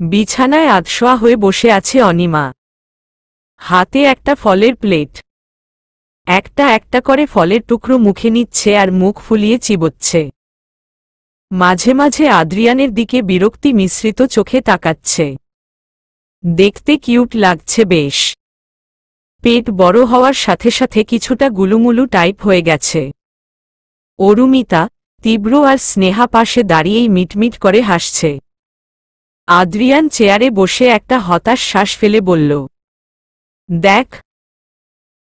বিছানায় আধশোয়া হয়ে বসে আছে অনিমা। হাতে একটা ফলের প্লেট। একটা একটা করে ফলের টুকরো মুখে নিচ্ছে আর মুখ ফুলিয়ে চিবোচ্ছে। মাঝে মাঝে আদ্রিয়ানের দিকে বিরক্তি মিশ্রিত চোখে তাকাচ্ছে। দেখতে কিউট লাগছে বেশ। পেট বড় হওয়ার সাথে সাথে কিছুটা গুলুমুলু টাইপ হয়ে গেছে। অরুমিতা তীব্র আর স্নেহা পাশে দাঁড়িয়েই মিটমিট করে হাসছে। আদ্রিয়ান চেয়ারে বসে একটা হতাশ শ্বাস ফেলে বলল, দেখ,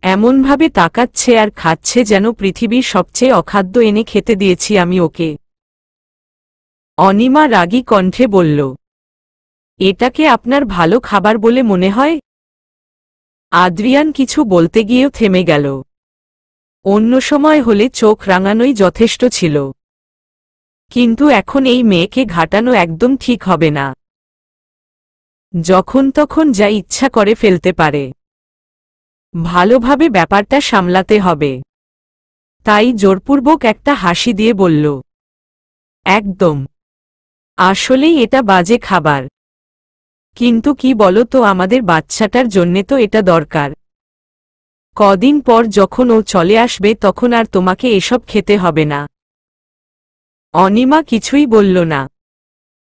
এমনভাবে তাকাচ্ছে আর খাচ্ছে যেন পৃথিবীর সবচেয়ে অখাদ্য এনে খেতে দিয়েছি আমি ওকে। অনিমা রাগী কণ্ঠে বলল, এটাকে আপনার ভালো খাবার বলে মনে হয়? আদ্রিয়ান কিছু বলতে গিয়েও থেমে গেল। অন্য সময় হলে চোখ রাঙানোই যথেষ্ট ছিল। কিন্তু এখন এই মেয়েকে ঘাটানো একদম ঠিক হবে না। যখন তখন যা ইচ্ছা করে ফেলতে পারে। ভালোভাবে ব্যাপারটা সামলাতে হবে। তাই জোরপূর্বক একটা হাসি দিয়ে বলল, একদম। আসলেই এটা বাজে খাবার। কিন্তু কি বলো তো, আমাদের বাচ্চাটার জন্যে তো এটা দরকার। কদিন পর যখন ও চলে আসবে, তখন আর তোমাকে এসব খেতে হবে না। অনিমা কিছুই বলল না।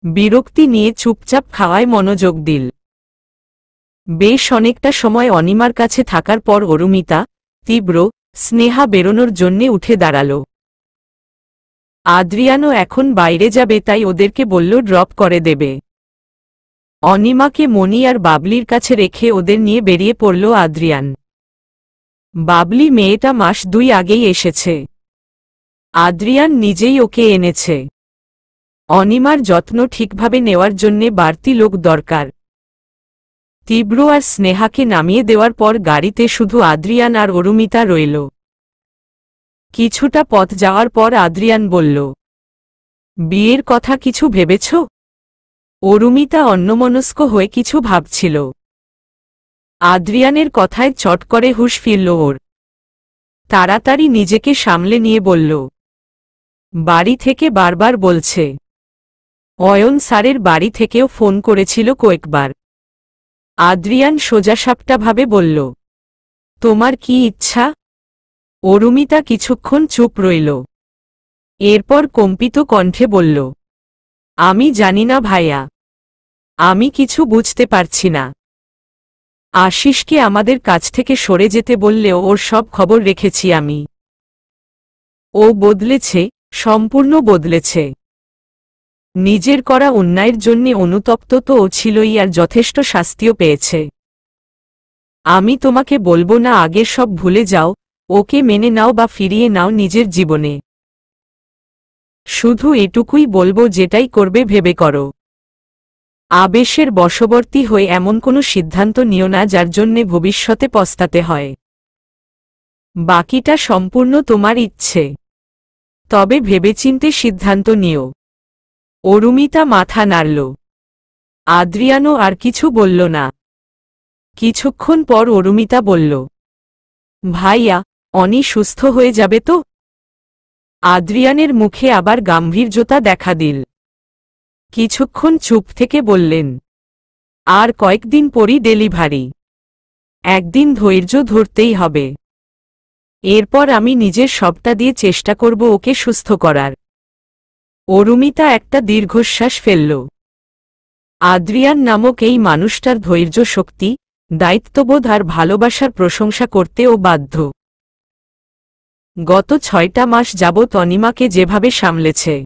বিরক্তি নিয়ে চুপচাপ খাওয়ায় মনোযোগ দিল। বেশ অনেকটা সময় অনিমার কাছে থাকার পর অরুমিতা, তীব্র, স্নেহা বেরোনোর জন্যে উঠে দাঁড়াল। আদ্রিয়ানও এখন বাইরে যাবে তাই ওদেরকে বলল, ড্রপ করে দেবে। অনিমাকে মণি আর বাবলির কাছে রেখে ওদের নিয়ে বেরিয়ে পড়ল আদ্রিয়ান। বাবলি মেয়েটা মাস দুই আগেই এসেছে। আদ্রিয়ান নিজেই ওকে এনেছে। অনিমার যত্ন ঠিকভাবে নেওয়ার জন্যে বাড়তি লোক দরকার। তীব্র আর স্নেহাকে নামিয়ে দেওয়ার পর গাড়িতে শুধু আদ্রিয়ান আর অরুমিতা রইল। কিছুটা পথ যাওয়ার পর আদ্রিয়ান বলল, বিয়ের কথা কিছু ভেবেছ? অরুমিতা অন্যমনস্ক হয়ে কিছু ভাবছিল। আদ্রিয়ানের কথায় চট করে হুশ ফিরল ওর। তাড়াতাড়ি নিজেকে সামলে নিয়ে বলল, বাড়ি থেকে বারবার বলছে অয়ন স্যারের বাড়ি থেকেও ফোন করেছিল কয়েকবার। আদ্রিয়ান সোজাসাপটাভাবে বলল, তোমার কি ইচ্ছা? অরুমিতা কিছুক্ষণ চুপ রইল। এরপর কম্পিত কণ্ঠে বলল, আমি জানি না ভাইয়া। আমি কিছু বুঝতে পারছি না। আশিসকে আমাদের কাছ থেকে সরে যেতে বললেও ওর সব খবর রেখেছি আমি। ও বদলেছে, সম্পূর্ণ বদলেছে। নিজের করা অন্যায়ের জন্যে অনুতপ্ত তো ছিলই আর যথেষ্ট শাস্তিও পেয়েছে। আমি তোমাকে বলব না আগের সব ভুলে যাও, ওকে মেনে নাও বা ফিরিয়ে নাও নিজের জীবনে। শুধু এটুকুই বলব যেটাই করবে ভেবে করো। আবেশের বশবর্তী হয়ে এমন কোনো সিদ্ধান্ত নিও না যার জন্যে ভবিষ্যতে পস্তাতে হয়। বাকিটা সম্পূর্ণ তোমার ইচ্ছে। তবে ভেবেচিন্তে সিদ্ধান্ত নিও। অরুমিতা মাথা নাড়ল। আদ্রিয়ানো আর কিছু বলল না। কিছুক্ষণ পর অরুমিতা বলল, ভাইয়া, অনি সুস্থ হয়ে যাবে তো? আদ্রিয়ানের মুখে আবার গাম্ভীর্যতা দেখা দিল। কিছুক্ষণ চুপ থেকে বললেন, আর কয়েকদিন পরই ডেলিভারি। একদিন ধৈর্য ধরতেই হবে। এরপর আমি নিজের সবটা দিয়ে চেষ্টা করব ওকে সুস্থ করার। অরুমিতা একটা দীর্ঘশ্বাস ফেলল। আদ্রিয়ান নামক এই মানুষটার ধৈর্য শক্তি, দায়িত্ববোধ আর ভালোবাসার প্রশংসা করতে ও বাধ্য। গত ছয়টা মাস যাবৎ অনিমাকে যেভাবে সামলেছে।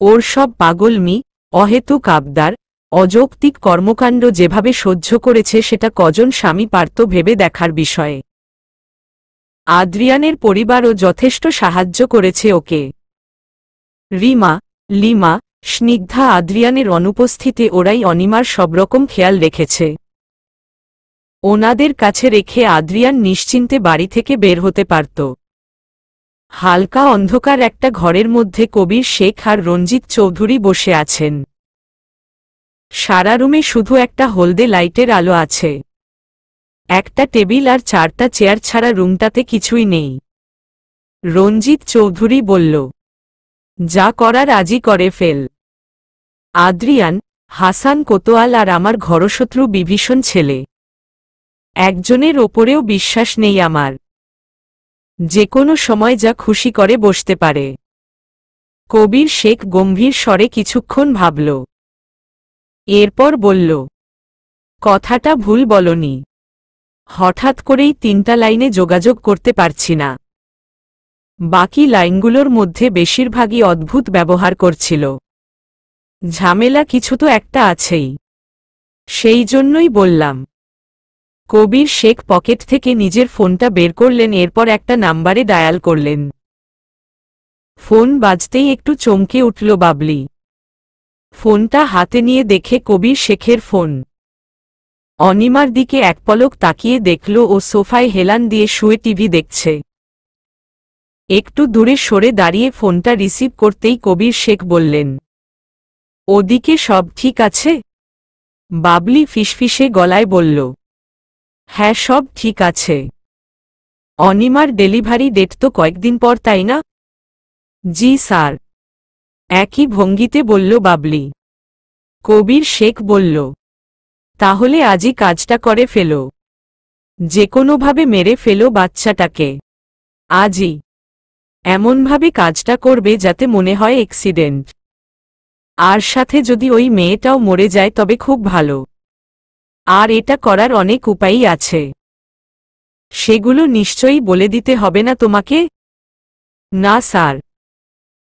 ওর সব পাগলমি, অহেতুক আবদার, অযৌক্তিক কর্মকাণ্ড যেভাবে সহ্য করেছে সেটা কজন স্বামী পারত ভেবে দেখার বিষয়ে। আদ্রিয়ানের পরিবারও যথেষ্ট সাহায্য করেছে ওকে। রিমা, লিমা, স্নিগ্ধা আদ্রিয়ানের অনুপস্থিতে ওরাই অনিমার সবরকম খেয়াল রেখেছে। ওনাদের কাছে রেখে আদ্রিয়ান নিশ্চিন্তে বাড়ি থেকে বের হতে পারত। হালকা অন্ধকার একটা ঘরের মধ্যে কবির শেখ আর রঞ্জিত চৌধুরী বসে আছেন। সারা রুমে শুধু একটা হলদে লাইটের আলো আছে। একটা টেবিল আর চারটা চেয়ার ছাড়া রুমটাতে কিছুই নেই। রঞ্জিত চৌধুরী বলল যা করার আজই করে ফেল। আদ্রিয়ান, হাসান কোতোয়াল আর আমার ঘরশত্রু বিভীষণ ছেলে। একজনের ওপরেও বিশ্বাস নেই আমার। যে কোনো সময় যা খুশি করে বসতে পারে। কবির শেখ গম্ভীর স্বরে কিছুক্ষণ ভাবল। এরপর বলল, কথাটা ভুল বলনি। হঠাৎ করেই তিনটা লাইনে যোগাযোগ করতে পারছি না। বাকি লাইনগুলোর মধ্যে বেশিরভাগই অদ্ভুত ব্যবহার করছিল। ঝামেলা কিছু তো একটা আছেই। সেই জন্যই বললাম। কবির শেখ পকেট থেকে নিজের ফোনটা বের করলেন, এরপর একটা নাম্বারে ডায়াল করলেন। ফোন বাজতেই একটু চমকে উঠল বাবলি। ফোনটা হাতে নিয়ে দেখে কবির শেখের ফোন। অনিমার দিকে এক পলক তাকিয়ে দেখল ও সোফায় হেলান দিয়ে শুয়ে টিভি দেখছে। একটু দূরে সরে দাঁড়িয়ে ফোনটা রিসিভ করতেই কবির শেখ বললেন, ওদিকে সব ঠিক আছে? বাবলি ফিসফিসে গলায় বলল হ্যাঁ সব ঠিক আছে। অনিমার ডেলিভারি ডেট তো কয়েকদিন পর, তাই না? জি, স্যার। একই ভঙ্গিতে বলল বাবলি। কবির শেখ বলল, তাহলে আজই কাজটা করে ফেলো। যে কোনোভাবে মেরে ফেলো বাচ্চাটাকে। আজই। এমনভাবে কাজটা করবে যাতে মনে হয় অ্যাক্সিডেন্ট আর সাথে যদি ওই মেয়েটাও মরে যায় তবে খুব ভালো। আর এটা করার অনেক উপায়ই আছে। সেগুলো নিশ্চয়ই বলে দিতে হবে না তোমাকে? না স্যার।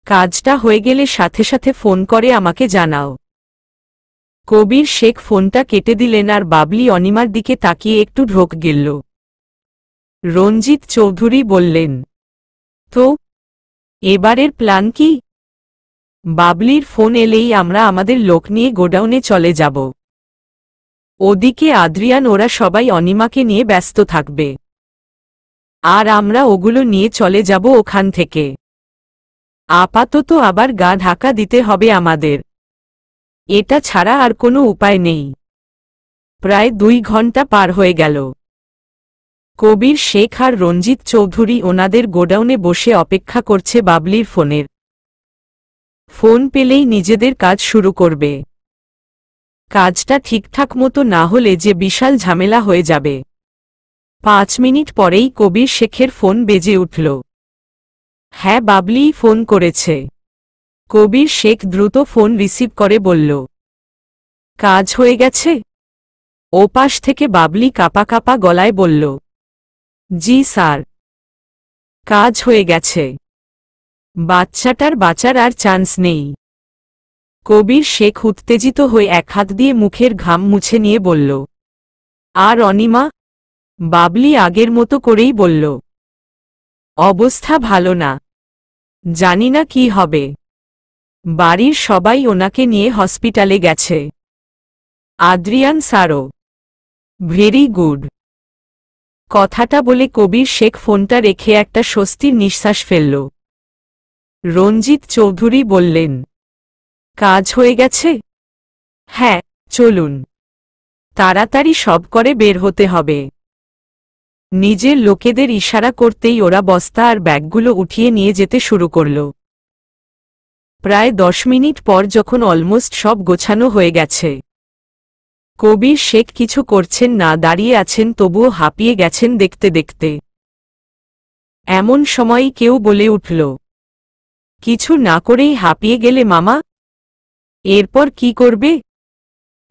কাজটা হয়ে গেলে সাথে সাথে ফোন করে আমাকে জানাও। কবির শেখ ফোনটা কেটে দিলেন আর বাবলি অনিমার দিকে তাকিয়ে একটু ঢোক গেল। রঞ্জিত চৌধুরী বললেন তো? এবারের প্ল্যান কি? বাবলির ফোন এলেই আমরা আমাদের লোক নিয়ে গোডাউনে চলে যাব। ওদিকে আদ্রিয়ান ওরা সবাই অনিমাকে নিয়ে ব্যস্ত থাকবে। আর আমরা ওগুলো নিয়ে চলে যাব ওখান থেকে। আপাতত আবার গা ঢাকা দিতে হবে আমাদের। এটা ছাড়া আর কোনো উপায় নেই। প্রায় দুই ঘণ্টা পার হয়ে গেল। কবির শেখ আর রঞ্জিত চৌধুরী ওনাদের গোডাউনে বসে অপেক্ষা করছে বাবলির ফোনের। ফোন পেলেই নিজেদের কাজ শুরু করবে। কাজটা ঠিকঠাক মতো না হলে যে বিশাল ঝামেলা হয়ে যাবে। পাঁচ মিনিট পরেই কবির শেখের ফোন বেজে উঠল। হ্যাঁ বাবলিই ফোন করেছে। কবির শেখ দ্রুত ফোন রিসিভ করে বলল, কাজ হয়ে গেছে? ওপাশ থেকে বাবলি কাপা কাপা গলায় বলল জি স্যার। কাজ হয়ে গেছে। বাচ্চাটার বাঁচার আর চান্স নেই। কবির শেখ উত্তেজিত হয়ে এক হাত দিয়ে মুখের ঘাম মুছে নিয়ে বলল, আর অনিমা? বাবলি আগের মতো করেই বলল, অবস্থা ভালো না। জানি না কি হবে। বাড়ির সবাই ওনাকে নিয়ে হসপিটালে গেছে। আদ্রিয়ান সারো ভেরি গুড। কথাটা বলে কবির শেখ ফোনটা রেখে একটা স্বস্তির নিঃশ্বাস ফেলল। রঞ্জিত চৌধুরী বললেন, কাজ হয়ে গেছে? হ্যাঁ চলুন। তাড়াতাড়ি সব করে বের হতে হবে। নিজের লোকেদের ইশারা করতেই ওরা বস্তা আর ব্যাগগুলো উঠিয়ে নিয়ে যেতে শুরু করল। প্রায় দশ মিনিট পর যখন অলমোস্ট সব গোছানো হয়ে গেছে কবির শেখ কিছু করছেন না, দাঁড়িয়ে আছেন তবুও হাঁপিয়ে গেছেন দেখতে দেখতে। এমন সময়ই কেউ বলে উঠল, কিছু না করেই হাঁপিয়ে গেলে মামা? এরপর কি করবে?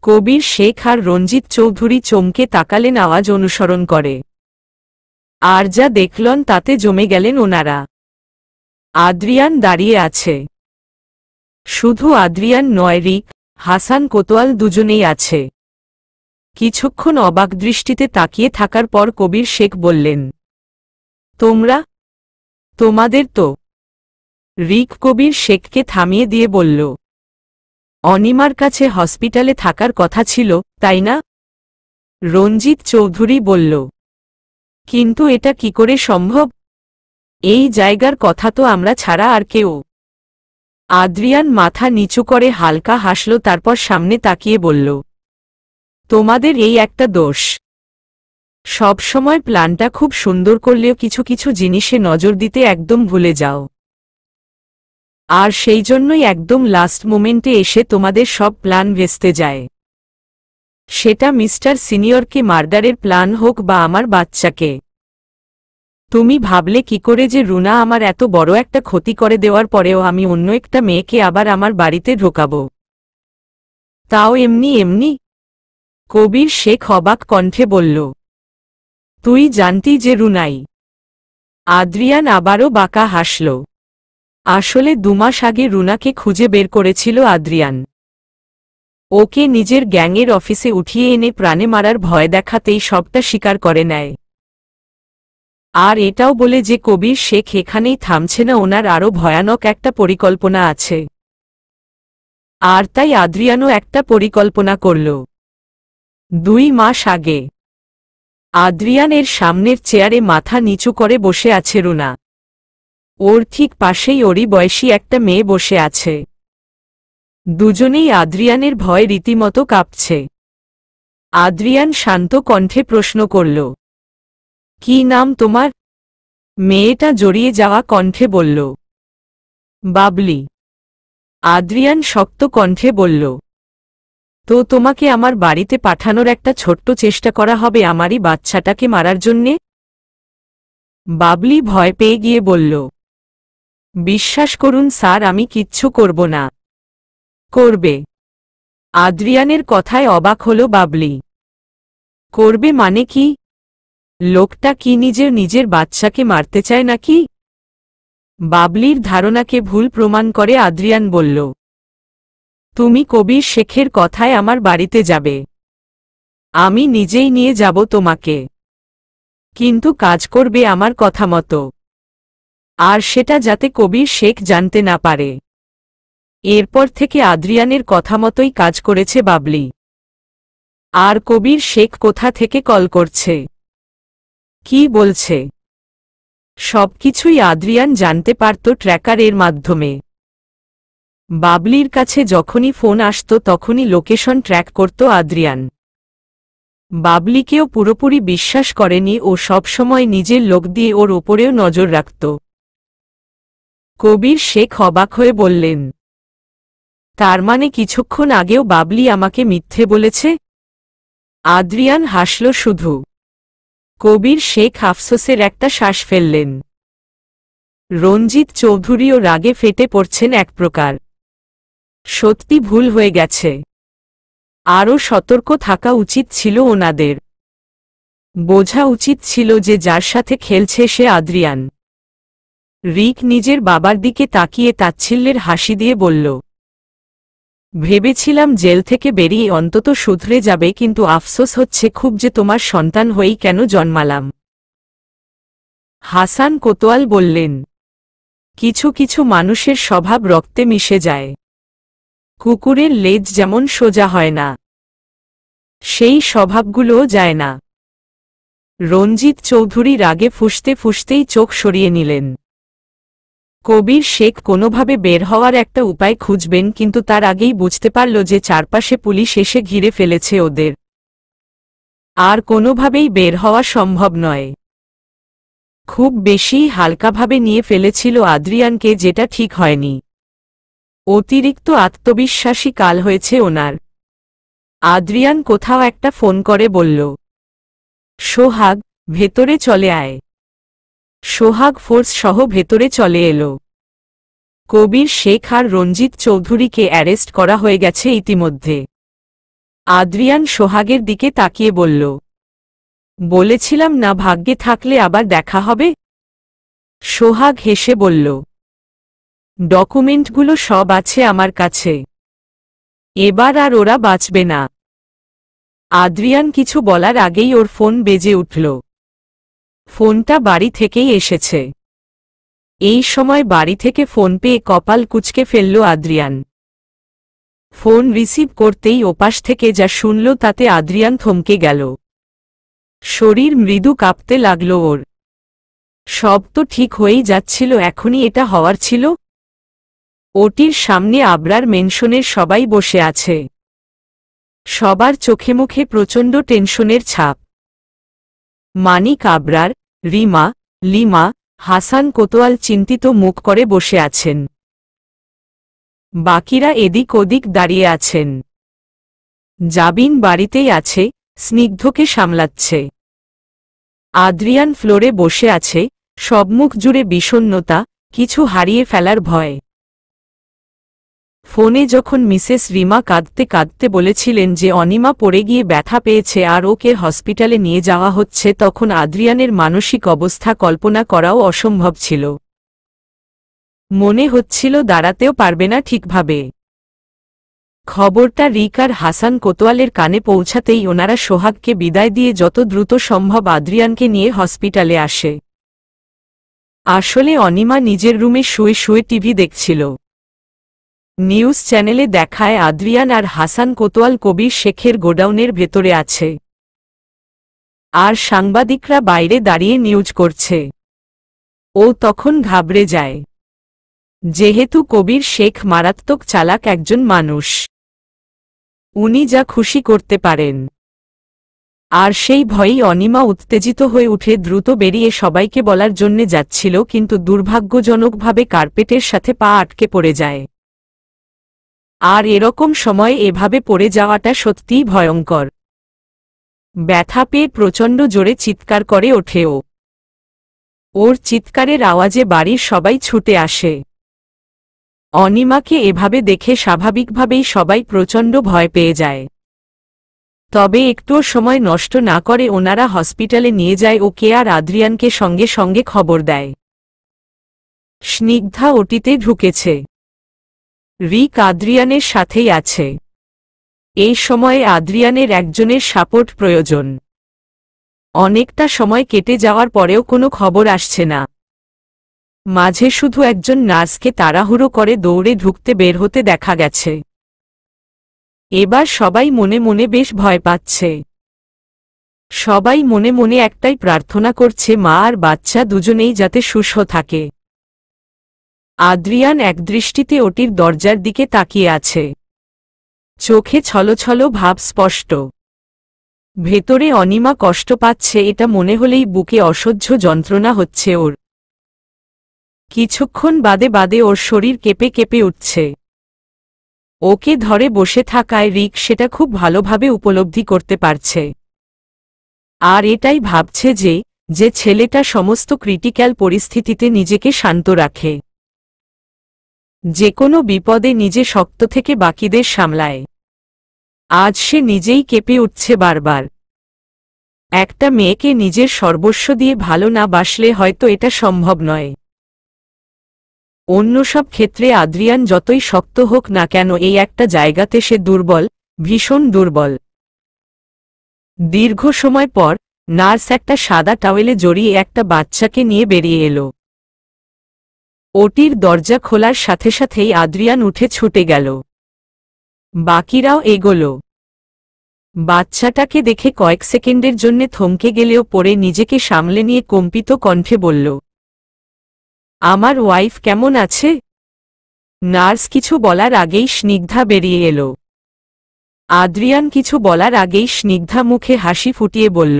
কবির শেখ আর রঞ্জিত চৌধুরী চমকে তাকালেন, আওয়াজ অনুসরণ করে। আর যা দেখলন তাতে জমে গেলেন ওনারা। আদ্রিয়ান দাঁড়িয়ে আছে। শুধু আদ্রিয়ান নয়, রিক, হাসান কোতোয়াল দুজনেই আছে। কিছুক্ষণ অবাক দৃষ্টিতে তাকিয়ে থাকার পর কবির শেখ বললেন, তোমরা? তোমাদের তো? রিক কবির শেখকে থামিয়ে দিয়ে বলল, অনিমার কাছে হসপিটালে থাকার কথা ছিল, তাই না? রঞ্জিত চৌধুরী বলল, কিন্তু এটা কি করে সম্ভব? এই জায়গার কথা তো আমরা ছাড়া আর কেউ। আদ্রিয়ান মাথা নিচু করে হালকা হাসল, তারপর সামনে তাকিয়ে বলল তোমাদের এই একটা দোষ। সব সময় প্ল্যানটা খুব সুন্দর করলেও কিছু কিছু জিনিসে নজর দিতে একদম ভুলে যাও। আর সেই জন্যই একদম লাস্ট মোমেন্টে এসে তোমাদের সব প্ল্যান ভেস্তে যায়। সেটা মিস্টার সিনিয়রকে মার্ডারের প্ল্যান হোক বা আমার বাচ্চাকে। তুমি ভাবলে কি করে যে রুনা আমার এত বড় একটা ক্ষতি করে দেওয়ার পরেও আমি অন্য একটা মেয়েকে আবার আমার বাড়িতে ঢোকাব। তাও এমনি এমনি কবির শেখ অবাক কণ্ঠে বলল, তুই জানতি যে রুনাই। আদ্রিয়ান আবারও বাঁকা হাসল, আসলে দুমাস আগে রুনাকে খুঁজে বের করেছিল আদ্রিয়ান। ওকে নিজের গ্যাংয়ের অফিসে উঠিয়ে এনে প্রাণে মারার ভয় দেখাতেই সবটা স্বীকার করে নেয়। আর এটাও বলে যে কবির শেখ এখানেই থামছে না, ওনার আরও ভয়ানক একটা পরিকল্পনা আছে। আর তাই আদ্রিয়ানও একটা পরিকল্পনা করল দুই মাস আগে। আদ্রিয়ানের সামনের চেয়ারে মাথা নিচু করে বসে আছে রুনা। ওর ঠিক পাশেই ওরই বয়সী একটা মেয়ে বসে আছে। দুজনেই আদ্রিয়ানের ভয় রীতিমতো কাঁপছে। আদ্রিয়ান শান্ত কণ্ঠে প্রশ্ন করল, কি নাম তোমার? মেয়েটা জড়িয়ে যাওয়া কণ্ঠে বলল, বাবলি। আদ্রিয়ান শক্ত কণ্ঠে বলল তো তোমাকে আমার বাড়িতে পাঠানোর একটা ছোট্ট চেষ্টা করা হবে আমারই বাচ্চাটাকে মারার জন্যে? বাবলি ভয় পেয়ে গিয়ে বলল, বিশ্বাস করুন স্যার, আমি কিচ্ছু করব না। করবে। আদ্রিয়ানের কথায় অবাক হল বাবলি। করবে মানে কি? লোকটা কি নিজের নিজের বাচ্চাকে মারতে চায় নাকি? বাবলির ধারণাকে ভুল প্রমাণ করে আদ্রিয়ান বলল তুমি কবির শেখের কথায় আমার বাড়িতে যাবে। আমি নিজেই নিয়ে যাব তোমাকে। কিন্তু কাজ করবে আমার কথা মতো। আর সেটা যাতে কবির শেখ জানতে না পারে। এরপর থেকে আদ্রিয়ানের কথা মতোই কাজ করেছে বাবলি। আর কবির শেখ কোথা থেকে কল করছে? কি বলছে? সবকিছুই আদ্রিয়ান জানতে পারত ট্র্যাকারের মাধ্যমে। বাবলির কাছে যখনই ফোন আসত তখনই লোকেশন ট্র্যাক করত আদ্রিয়ান। বাবলিকেও পুরোপুরি বিশ্বাস করেনি ও সবসময় নিজের লোক দিয়ে ওর ওপরেও নজর রাখত। কবির শেখ অবাক হয়ে বললেন, তার মানে কিছুক্ষণ আগেও বাবলি আমাকে মিথ্যে বলেছে? আদ্রিয়ান হাসল শুধু। কবির শেখ আফসোসের একটা শ্বাস ফেললেন। রঞ্জিত চৌধুরীও রাগে ফেটে পড়ছেন এক প্রকার। সত্যি ভুল হয়ে গেছে। আরও সতর্ক থাকা উচিত ছিল ওনাদের। বোঝা উচিত ছিল যে যার সাথে খেলছে সে আদ্রিয়ান। রিক নিজের বাবার দিকে তাকিয়ে তাচ্ছিল্যের হাসি দিয়ে বলল, ভেবেছিলাম জেল থেকে বেরিয়ে অন্তত শুধরে যাবে, কিন্তু আফসোস হচ্ছে খুব যে তোমার সন্তান হয়েই কেন জন্মালাম। হাসান কোতোয়াল বললেন, কিছু কিছু মানুষের স্বভাব রক্তে মিশে যায়। কুকুরের লেজ যেমন সোজা হয় না, সেই স্বভাবগুলোও যায় না। রঞ্জিত চৌধুরী রাগে ফুসতে ফুসতেই চোখ সরিয়ে নিলেন। কবির শেখ কোনোভাবে বের হওয়ার একটা উপায় খুঁজবেন কিন্তু তার আগেই বুঝতে পারল যে চারপাশে পুলিশ এসে ঘিরে ফেলেছে ওদের। আর কোনোভাবেই বের হওয়া সম্ভব নয়। খুব বেশি হালকাভাবে নিয়ে ফেলেছিল আদ্রিয়ানকে যেটা ঠিক হয়নি। অতিরিক্ত আত্মবিশ্বাসী কাল হয়েছে ওনার। আদ্রিয়ান কোথাও একটা ফোন করে বলল, সোহাগ, ভেতরে চলে আয়। সোহাগ ফোর্স সহ ভেতরে চলে এলো। কবির শেখ আর রঞ্জিত চৌধুরীকে অ্যারেস্ট করা হয়ে গেছে ইতিমধ্যে। আদ্রিয়ান সোহাগের দিকে তাকিয়ে বলল, বলেছিলাম না ভাগ্যে থাকলে আবার দেখা হবে? সোহাগ হেসে বলল ডকুমেন্টগুলো সব আছে আমার কাছে। এবার আর ওরা বাঁচবে না। আদ্রিয়ান কিছু বলার আগেই ওর ফোন বেজে উঠল। ফোনটা বাড়ি থেকেই এসেছে। এই সময় বাড়ি থেকে ফোন পেয়ে কপাল কুচকে ফেলল আদ্রিয়ান। ফোন রিসিভ করতেই ওপাশ থেকে যা শুনল তাতে আদ্রিয়ান থমকে গেল। শরীর মৃদু কাঁপতে লাগল ওর। সব তো ঠিক হয়েই যাচ্ছিল, এখনই এটা হওয়ার ছিল। ওটির সামনে আবরার মেনশনের সবাই বসে আছে। সবার চোখে মুখে প্রচণ্ড টেনশনের ছাপ। মানিক আবরার, রিমা, লিমা, হাসান কোতোয়াল চিন্তিত মুখ করে বসে আছেন। বাকিরা এদিক ওদিক দাঁড়িয়ে আছেন। জাবিন বাড়িতেই আছে, স্নিগ্ধকে সামলাচ্ছে। আদ্রিয়ান ফ্লোরে বসে আছে সব মুখ জুড়ে বিষণ্নতা কিছু হারিয়ে ফেলার ভয়। ফোনে যখন মিসেস রিমা কাঁদতে কাঁদতে বলেছিলেন যে অনিমা পড়ে গিয়ে ব্যথা পেয়েছে আর ওকে হসপিটালে নিয়ে যাওয়া হচ্ছে, তখন আদ্রিয়ানের মানসিক অবস্থা কল্পনা করাও অসম্ভব ছিল। মনে হচ্ছিল দাঁড়াতেও পারবে না ঠিকভাবে। খবরটা রিক আর হাসান কোতোয়ালের কানে পৌঁছাতেই ওনারা সোহাগকে বিদায় দিয়ে যত দ্রুত সম্ভব আদ্রিয়ানকে নিয়ে হসপিটালে আসে। আসলে অনিমা নিজের রুমে শুয়ে শুয়ে টিভি দেখছিল। নিউজ চ্যানেলে দেখায় আদ্রিয়ান আর হাসান কোতোয়াল কবির শেখের গোডাউনের ভেতরে আছে। আর সাংবাদিকরা বাইরে দাঁড়িয়ে নিউজ করছে। ও তখন ঘাবড়ে যায়। যেহেতু কবির শেখ মারাত্মক চালাক একজন মানুষ। উনি যা খুশি করতে পারেন। আর সেই ভয়েই অনিমা উত্তেজিত হয়ে উঠে দ্রুত বেরিয়ে সবাইকে বলার জন্যে যাচ্ছিল কিন্তু দুর্ভাগ্যজনকভাবে কার্পেটের সাথে পা আটকে পড়ে যায়। আর এরকম সময় এভাবে পড়ে যাওয়াটা সত্যিই ভয়ঙ্কর। ব্যথা পেয়ে প্রচণ্ড জোরে চিৎকার করে ওঠে ও ওর চিৎকারের আওয়াজে বাড়ির সবাই ছুটে আসে। অনিমাকে এভাবে দেখে স্বাভাবিকভাবেই সবাই প্রচণ্ড ভয় পেয়ে যায়। তবে একটুও সময় নষ্ট না করে ওনারা হসপিটালে নিয়ে যায় ওকে আর আদ্রিয়ানকে সঙ্গে সঙ্গে খবর দেয়। স্নিগ্ধা ওটিতে ঢুকেছে। রিক আদ্রিয়ানের সাথেই আছে। এই সময়ে আদ্রিয়ানের একজনের সাপোর্ট প্রয়োজন। অনেকটা সময় কেটে যাওয়ার পরেও কোনো খবর আসছে না। মাঝে শুধু একজন নার্সকে তাড়াহুড়ো করে দৌড়ে ঢুকতে বের হতে দেখা গেছে। এবার সবাই মনে মনে বেশ ভয় পাচ্ছে। সবাই মনে মনে একটাই প্রার্থনা করছে, মা আর বাচ্চা দুজনেই যাতে সুস্থ থাকে। আদ্রিয়ান একদৃষ্টিতে ওটির দরজার দিকে তাকিয়ে আছে। চোখে ছলছল ভাব স্পষ্ট। ভেতরে অনিমা কষ্ট পাচ্ছে এটা মনে হলেই বুকে অসহ্য যন্ত্রণা হচ্ছে ওর। কিছুক্ষণ বাদে বাদে ওর শরীর কেঁপে কেঁপে উঠছে। ওকে ধরে বসে থাকায় রিক সেটা খুব ভালোভাবে উপলব্ধি করতে পারছে। আর এটাই ভাবছে যে যে ছেলেটা সমস্ত ক্রিটিক্যাল পরিস্থিতিতে নিজেকে শান্ত রাখে। যে কোনো বিপদে নিজে শক্ত থেকে বাকিদের সামলায়। আজ সে নিজেই কেঁপে উঠছে বারবার। একটা মেয়েকে নিজের সর্বস্ব দিয়ে ভালো না বাসলে হয়তো এটা সম্ভব নয়। অন্য সব ক্ষেত্রে আদ্রিয়ান যতই শক্ত হোক না কেন এই একটা জায়গাতে সে দুর্বল, ভীষণ দুর্বল। দীর্ঘ সময় পর নার্স একটা সাদা টাওয়েলে জড়িয়ে একটা বাচ্চাকে নিয়ে বেরিয়ে এলো। ওটির দরজা খোলার সাথে সাথেই আদ্রিয়ান উঠে ছুটে গেল। বাকিরাও এগোল। বাচ্চাটাকে দেখে কয়েক সেকেন্ডের জন্য থমকে গেলেও পরে নিজেকে সামলে নিয়ে কম্পিত কণ্ঠে বলল, আমার ওয়াইফ কেমন আছে? নার্স কিছু বলার আগেই স্নিগ্ধা বেরিয়ে এলো। আদ্রিয়ান কিছু বলার আগেই স্নিগ্ধা মুখে হাসি ফুটিয়ে বলল,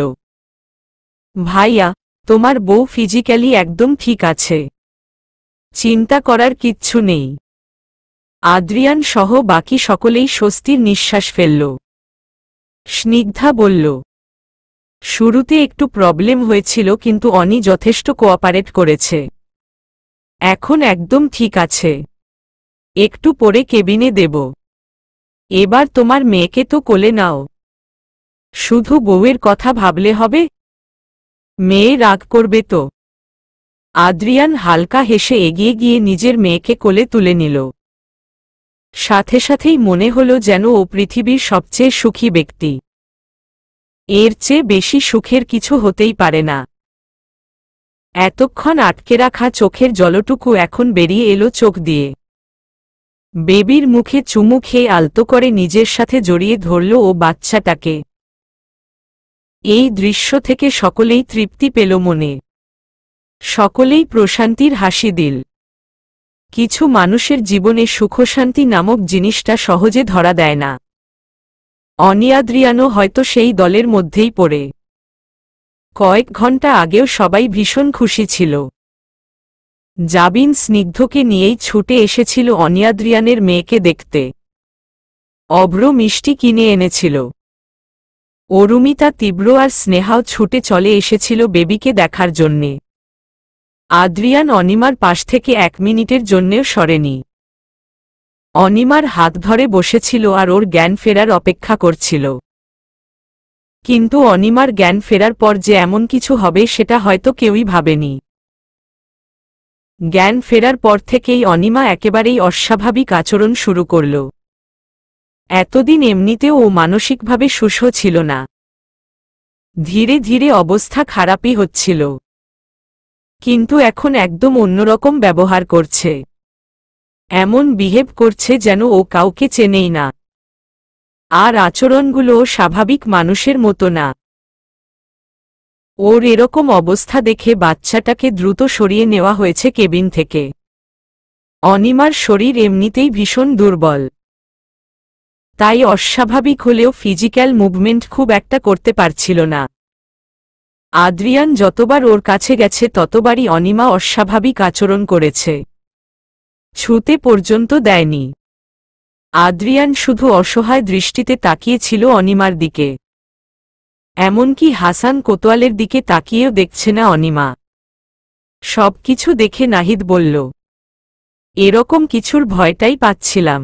ভাইয়া, তোমার বউ ফিজিক্যালি একদম ঠিক আছে। চিন্তা করার কিচ্ছু নেই। আদ্রিয়ান সহ বাকি সকলেই স্বস্তির নিঃশ্বাস ফেলল। স্নিগ্ধা বলল, শুরুতে একটু প্রবলেম হয়েছিল কিন্তু অনি যথেষ্ট কোঅপারেট করেছে। এখন একদম ঠিক আছে। একটু পরে কেবিনে দেব। এবার তোমার মেয়েকে তো কোলে নাও। শুধু বউয়ের কথা ভাবলে হবে? মেয়ে রাগ করবে তো। আদ্রিয়ান হালকা হেসে এগিয়ে গিয়ে নিজের মেয়েকে কোলে তুলে নিল। সাথে সাথেই মনে হল যেন ও পৃথিবীর সবচেয়ে সুখী ব্যক্তি। এর চেয়ে বেশি সুখের কিছু হতেই পারে না। এতক্ষণ আটকে রাখা চোখের জলটুকু এখন বেরিয়ে এলো চোখ দিয়ে। বেবির মুখে চুমু খেয়ে আলতো করে নিজের সাথে জড়িয়ে ধরল ও বাচ্চাটাকে। এই দৃশ্য থেকে সকলেই তৃপ্তি পেল মনে। সকলেই প্রশান্তির হাসি দিল। কিছু মানুষের জীবনে সুখশান্তি নামক জিনিসটা সহজে ধরা দেয় না। অনিয়াদ্রিয়ানো হয়তো সেই দলের মধ্যেই পড়ে। কয়েক ঘণ্টা আগেও সবাই ভীষণ খুশি ছিল। জাবিন স্নিগ্ধকে নিয়েই ছুটে এসেছিল অনিয়াদ্রিয়ানের মেয়েকে দেখতে। অভ্র মিষ্টি কিনে এনেছিল। অরুমিতা তীব্র আর স্নেহাও ছুটে চলে এসেছিল বেবিকে দেখার জন্যে। আদ্রিয়ান অনিমার পাশ থেকে এক মিনিটের জন্যেও সরেনি। অনিমার হাত ধরে বসেছিল আর ওর জ্ঞান ফেরার অপেক্ষা করছিল। কিন্তু অনিমার জ্ঞান ফেরার পর যে এমন কিছু হবে সেটা হয়তো কেউই ভাবেনি। জ্ঞান ফেরার পর থেকেই অনিমা একেবারেই অস্বাভাবিক আচরণ শুরু করল। এতদিন এমনিতেও ও মানসিকভাবে সুস্থ ছিল না। ধীরে ধীরে অবস্থা খারাপই হচ্ছিল। কিন্তু এখন একদম অন্যরকম ব্যবহার করছে। এমন বিহেভ করছে যেন ও কাউকে চেনেই না। আর আচরণগুলোও স্বাভাবিক মানুষের মতো না। ওর এরকম অবস্থা দেখে বাচ্চাটাকে দ্রুত সরিয়ে নেওয়া হয়েছে কেবিন থেকে। অনিমার শরীর এমনিতেই ভীষণ দুর্বল। তাই অস্বাভাবিক হলেও ফিজিক্যাল মুভমেন্ট খুব একটা করতে পারছিল না। আদ্রিয়ান যতবার ওর কাছে গেছে ততবারই অনিমা অস্বাভাবিক আচরণ করেছে। ছুতে পর্যন্ত দেয়নি। আদ্রিয়ান শুধু অসহায় দৃষ্টিতে তাকিয়েছিল অনিমার দিকে। এমনকি হাসান কোতোয়ালের দিকে তাকিয়েও দেখছে না অনিমা। সব কিছু দেখে নাহিদ বলল, এরকম কিছুর ভয়টাই পাচ্ছিলাম।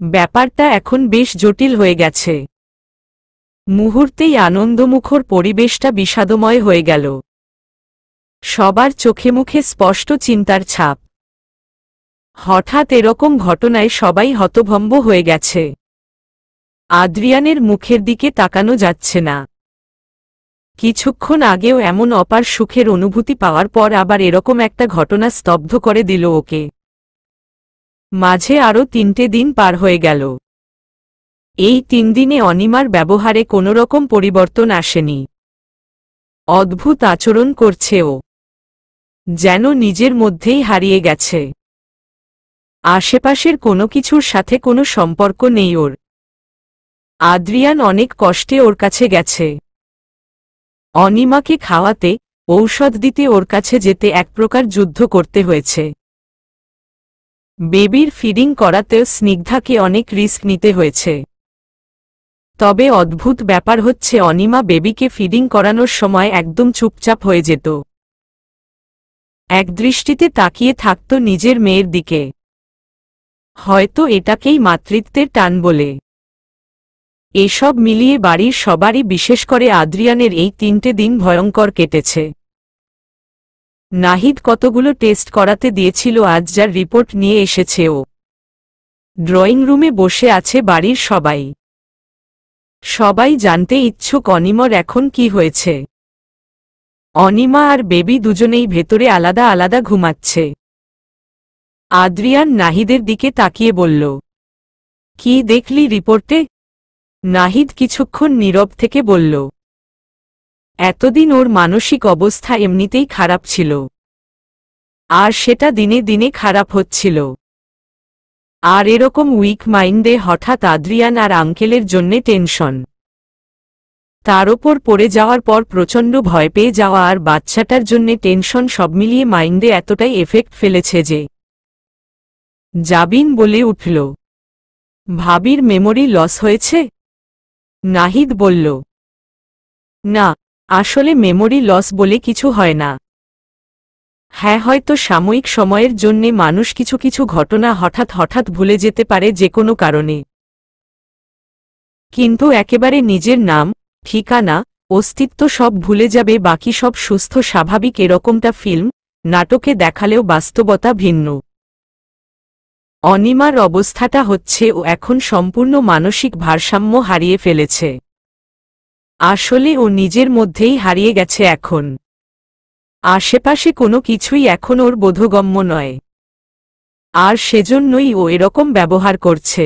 ব্যাপারটা এখন বেশ জটিল হয়ে গেছে। মুহূর্তেই আনন্দমুখর পরিবেশটা বিষাদময় হয়ে গেল। সবার চোখে মুখে স্পষ্ট চিন্তার ছাপ। হঠাৎ এরকম ঘটনায় সবাই হতভম্ব হয়ে গেছে। আদ্রিয়ানের মুখের দিকে তাকানো যাচ্ছে না। কিছুক্ষণ আগেও এমন অপার সুখের অনুভূতি পাওয়ার পর আবার এরকম একটা ঘটনা স্তব্ধ করে দিল ওকে। মাঝে আরও তিনটে দিন পার হয়ে গেল। এই তিন দিনে অনিমার ব্যবহারে কোনোরকম পরিবর্তন আসেনি। অদ্ভুত আচরণ করছে ও। যেন নিজের মধ্যেই হারিয়ে গেছে। আশেপাশের কোনো কিছুর সাথে কোনো সম্পর্ক নেই ওর। আদ্রিয়ান অনেক কষ্টে ওর কাছে গেছে। অনিমাকে খাওয়াতে, ঔষধ দিতে ওর কাছে যেতে এক প্রকার যুদ্ধ করতে হয়েছে। বেবির ফিডিং করাতেও স্নিগ্ধাকে অনেক রিস্ক নিতে হয়েছে। তবে অদ্ভুত ব্যাপার হচ্ছে অনিমা বেবিকে ফিডিং করানোর সময় একদম চুপচাপ হয়ে যেত। একদৃষ্টিতে তাকিয়ে থাকত নিজের মেয়ের দিকে। হয়তো এটাকেই মাতৃত্বের টান বলে। এসব মিলিয়ে বাড়ির সবারই, বিশেষ করে আদ্রিয়ানের, এই তিনটে দিন ভয়ঙ্কর কেটেছে। নাহিদ কতগুলো টেস্ট করাতে দিয়েছিল আজ যার রিপোর্ট নিয়ে এসেছে ও। ড্রয়িং রুমে বসে আছে বাড়ির সবাই। সবাই জানতে ইচ্ছুক অনিমর এখন কি হয়েছে। অনিমা আর বেবি দুজনেই ভেতরে আলাদা আলাদা ঘুমাচ্ছে। আদ্রিয়ান নাহিদের দিকে তাকিয়ে বলল, কি দেখলি রিপোর্টে? নাহিদ কিছুক্ষণ নীরব থেকে বলল, এতদিন ওর মানসিক অবস্থা এমনিতেই খারাপ ছিল। আর সেটা দিনে দিনে খারাপ হচ্ছিল। আর এরকম উইক মাইন্ডে হঠাৎ আদ্রিয়ান আর আঙ্কেলের জন্যে টেনশন তার ওপর পড়ে যাওয়ার পর প্রচণ্ড ভয় পেয়ে যাওয়া আর বাচ্চাটার জন্যে টেনশন সব মিলিয়ে মাইন্ডে এতটাই এফেক্ট ফেলেছে যে, জাবিন বলে উঠল, ভাবির মেমোরি লস হয়েছে? নাহিদ বলল, না, আসলে মেমোরি লস বলে কিছু হয় না। হ্যাঁ হয়তো সাময়িক সময়ের জন্যে মানুষ কিছু কিছু ঘটনা হঠাৎ হঠাৎ ভুলে যেতে পারে যে কোনো কারণে। কিন্তু একেবারে নিজের নাম, ঠিকানা, অস্তিত্ব সব ভুলে যাবে, বাকি সব সুস্থ, স্বাভাবিক এরকমটা ফিল্ম, নাটকে দেখালেও বাস্তবতা ভিন্ন। অনিমার অবস্থাটা হচ্ছে ও এখন সম্পূর্ণ মানসিক ভারসাম্য হারিয়ে ফেলেছে। আসলে ও নিজের মধ্যেই হারিয়ে গেছে এখন। আশেপাশে কোনো কিছুই এখন ওর বোধগম্য নয়। আর সেজন্যই ও এরকম ব্যবহার করছে।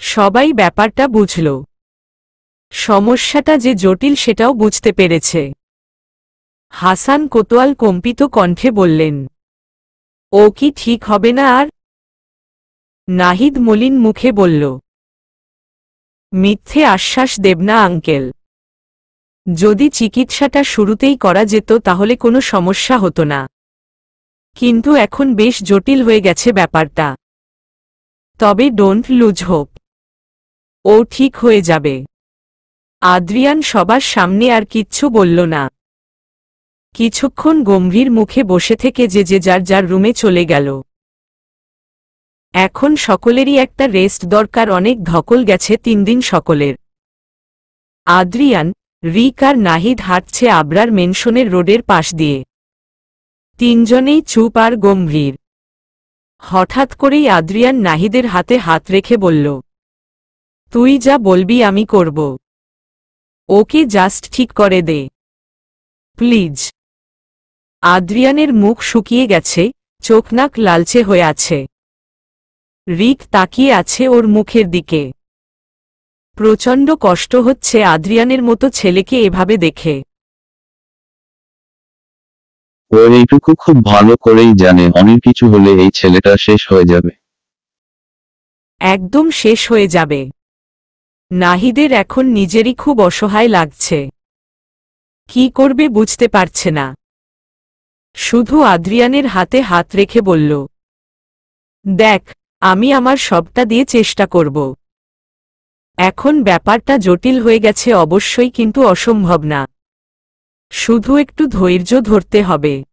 সবাই ব্যাপারটা বুঝল। সমস্যাটা যে জটিল সেটাও বুঝতে পেরেছে। হাসান কোতোয়াল কম্পিত কণ্ঠে বললেন, ও কি ঠিক হবে না আর? নাহিদ মলিন মুখে বলল, মিথ্যে আশ্বাস দেব না, আঙ্কেল। যদি চিকিৎসাটা শুরুতেই করা যেত তাহলে কোনো সমস্যা হতো না। কিন্তু এখন বেশ জটিল হয়ে গেছে ব্যাপারটা। তবে ডোন্ট লুজ হোপ ও ঠিক হয়ে যাবে। আদ্রিয়ান সবার সামনে আর কিচ্ছু বলল না। কিছুক্ষণ গম্ভীর মুখে বসে থেকে যে যে যার যার রুমে চলে গেল। এখন সকলেরই একটা রেস্ট দরকার, অনেক ধকল গেছে তিন দিন সকলের। আদ্রিয়ান রিক আর নাহিদ হাঁটছে আবরার মেনশনের রোডের পাশ দিয়ে। তিনজনেই চুপ আর গম্ভীর। হঠাৎ করেই আদ্রিয়ান নাহিদের হাতে হাত রেখে বলল, তুই যা বলবি আমি করব। ওকে জাস্ট ঠিক করে দে। প্লিজ। আদ্রিয়ানের মুখ শুকিয়ে গেছে, চোখ নাক লালচে হয়ে আছে। রিক তাকিয়ে আছে ওর মুখের দিকে। প্রচণ্ড কষ্ট হচ্ছে আদ্রিয়ানের মতো ছেলেকে এভাবে দেখে। ও এইটুকু খুব ভালো করেই জানে অনেক কিছু হলে এই ছেলেটা শেষ হয়ে যাবে। একদম শেষ হয়ে যাবে। নাহিদের এখন নিজেরই খুব অসহায় লাগছে। কি করবে বুঝতে পারছে না। শুধু আদ্রিয়ানের হাতে হাত রেখে বলল দেখ আমি আমার সবটা দিয়ে চেষ্টা করব। এখন ব্যাপারটা জটিল হয়ে গেছে অবশ্যই, কিন্তু অসম্ভব না। শুধু একটু ধৈর্য ধরতে হবে।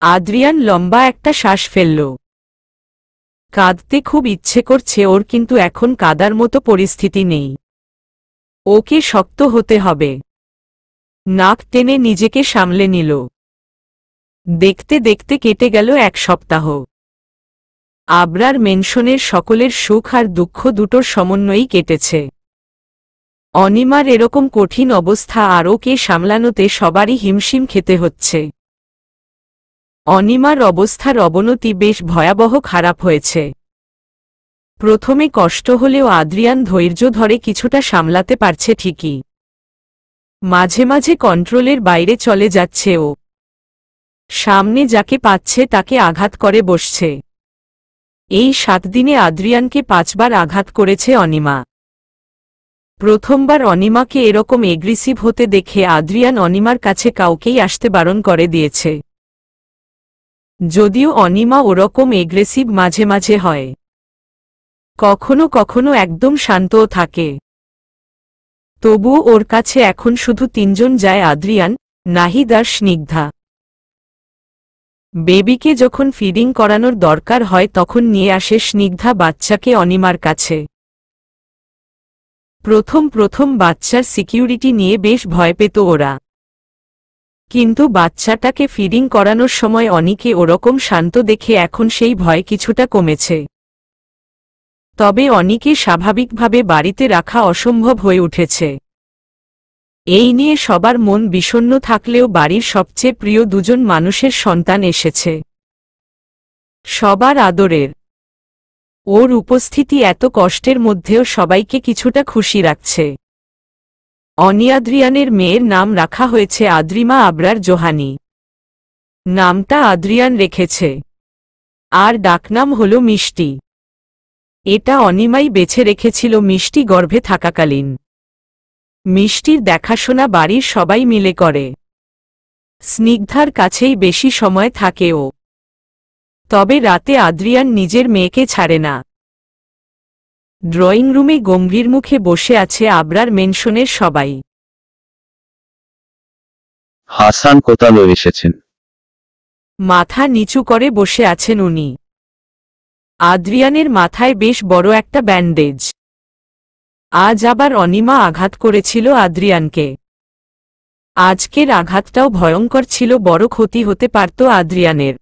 আদ্রিয়ান লম্বা একটা শ্বাস ফেলল। কাঁদতে খুব ইচ্ছে করছে ওর, কিন্তু এখন কাদার মতো পরিস্থিতি নেই। ওকে শক্ত হতে হবে। নাক টেনে নিজেকে সামলে নিল। দেখতে দেখতে কেটে গেল এক সপ্তাহ। আবরার মেনশনের সকলের সুখ আর দুঃখ দুটোর সমন্বয়েই কেটেছে। অনিমার এরকম কঠিন অবস্থা আর ওকে সামলানোতে সবারই হিমশিম খেতে হচ্ছে। অনিমার অবস্থার অবনতি বেশ ভয়াবহ খারাপ হয়েছে। প্রথমে কষ্ট হলেও আদ্রিয়ান ধৈর্য ধরে কিছুটা সামলাতে পারছে ঠিকই। মাঝে মাঝে কন্ট্রোলের বাইরে চলে যাচ্ছে ও। সামনে যাকে পাচ্ছে তাকে আঘাত করে বসছে। এই সাত দিনে আদ্রিয়ানকে পাঁচবার আঘাত করেছে অনিমা। প্রথমবার অনিমাকে এরকম এগ্রেসিভ হতে দেখে আদ্রিয়ান অনিমার কাছে কাউকেই আসতে বারণ করে দিয়েছে। যদিও অনিমা ওরকম এগ্রেসিভ মাঝে মাঝে হয়। কখনো কখনো একদম শান্তও থাকে। তবুও ওর কাছে এখন শুধু তিনজন যায় আদ্রিয়ান, নাহিদ আর স্নিগ্ধা। বেবিকে যখন ফিডিং করানোর দরকার হয় তখন নিয়ে আসে স্নিগ্ধা বাচ্চাকে অনিমার কাছে। প্রথম প্রথম বাচ্চার সিকিউরিটি নিয়ে বেশ ভয় পেত ওরা। কিন্তু বাচ্চাটাকে ফিডিং করানোর সময় অনিকে ওরকম শান্ত দেখে এখন সেই ভয় কিছুটা কমেছে। তবে অনিকে স্বাভাবিকভাবে বাড়িতে রাখা অসম্ভব হয়ে উঠেছে। এই নিয়ে সবার মন বিষণ্ন থাকলেও বাড়ির সবচেয়ে প্রিয় দুজন মানুষের সন্তান এসেছে। সবার আদরের। ওর উপস্থিতি এত কষ্টের মধ্যেও সবাইকে কিছুটা খুশি রাখছে। অনিয়াদ্রিয়ানের মেয়ের নাম রাখা হয়েছে আদ্রিমা আবরার জোহানি। নামটা আদ্রিয়ান রেখেছে। আর ডাকনাম হল মিষ্টি। এটা অনিমাই বেছে রেখেছিল মিষ্টি গর্ভে থাকাকালীন। মিষ্টির দেখাশোনা বাড়ির সবাই মিলে করে। স্নিগ্ধার কাছেই বেশি সময় থাকে ও। তবে রাতে আদ্রিয়ান নিজের মেয়েকে ছাড়ে না। ড্রয়িং রুমে গম্ভীর মুখে বসে আছে আবরার মেনশনের সবাই। হাসান কোতালো এসেছেন। মাথা নিচু করে বসে আছেন উনি। আদ্রিয়ানের মাথায় বেশ বড় একটা ব্যান্ডেজ। আজ আবার অনিমা আঘাত করেছিল আদ্রিয়ানকে। আজকের আঘাতটাও ভয়ঙ্কর ছিল, বড় ক্ষতি হতে পারত আদ্রিয়ানের।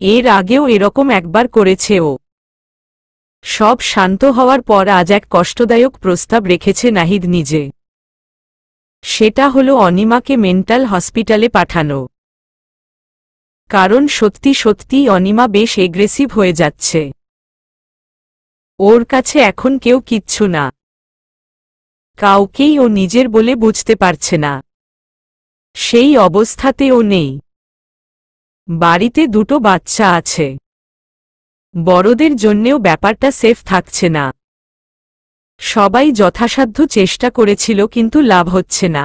এর আগেও এরকম একবার করেছে ও। সব শান্ত হওয়ার পর আজ এক কষ্টদায়ক প্রস্তাব রেখেছে নাহিদ নিজে। সেটা হল অনিমাকে মেন্টাল হসপিটালে পাঠানো। কারণ সত্যি সত্যিই অনিমা বেশ এগ্রেসিভ হয়ে যাচ্ছে। ওর কাছে এখন কেউ কিচ্ছু না। কাউকেই ও নিজের বলে বুঝতে পারছে না। সেই অবস্থাতে ও নেই। বাড়িতে দুটো বাচ্চা আছে। বড়দের জন্যেও ব্যাপারটা সেফ থাকছে না। সবাই যথাসাধ্য চেষ্টা করেছিল কিন্তু লাভ হচ্ছে না।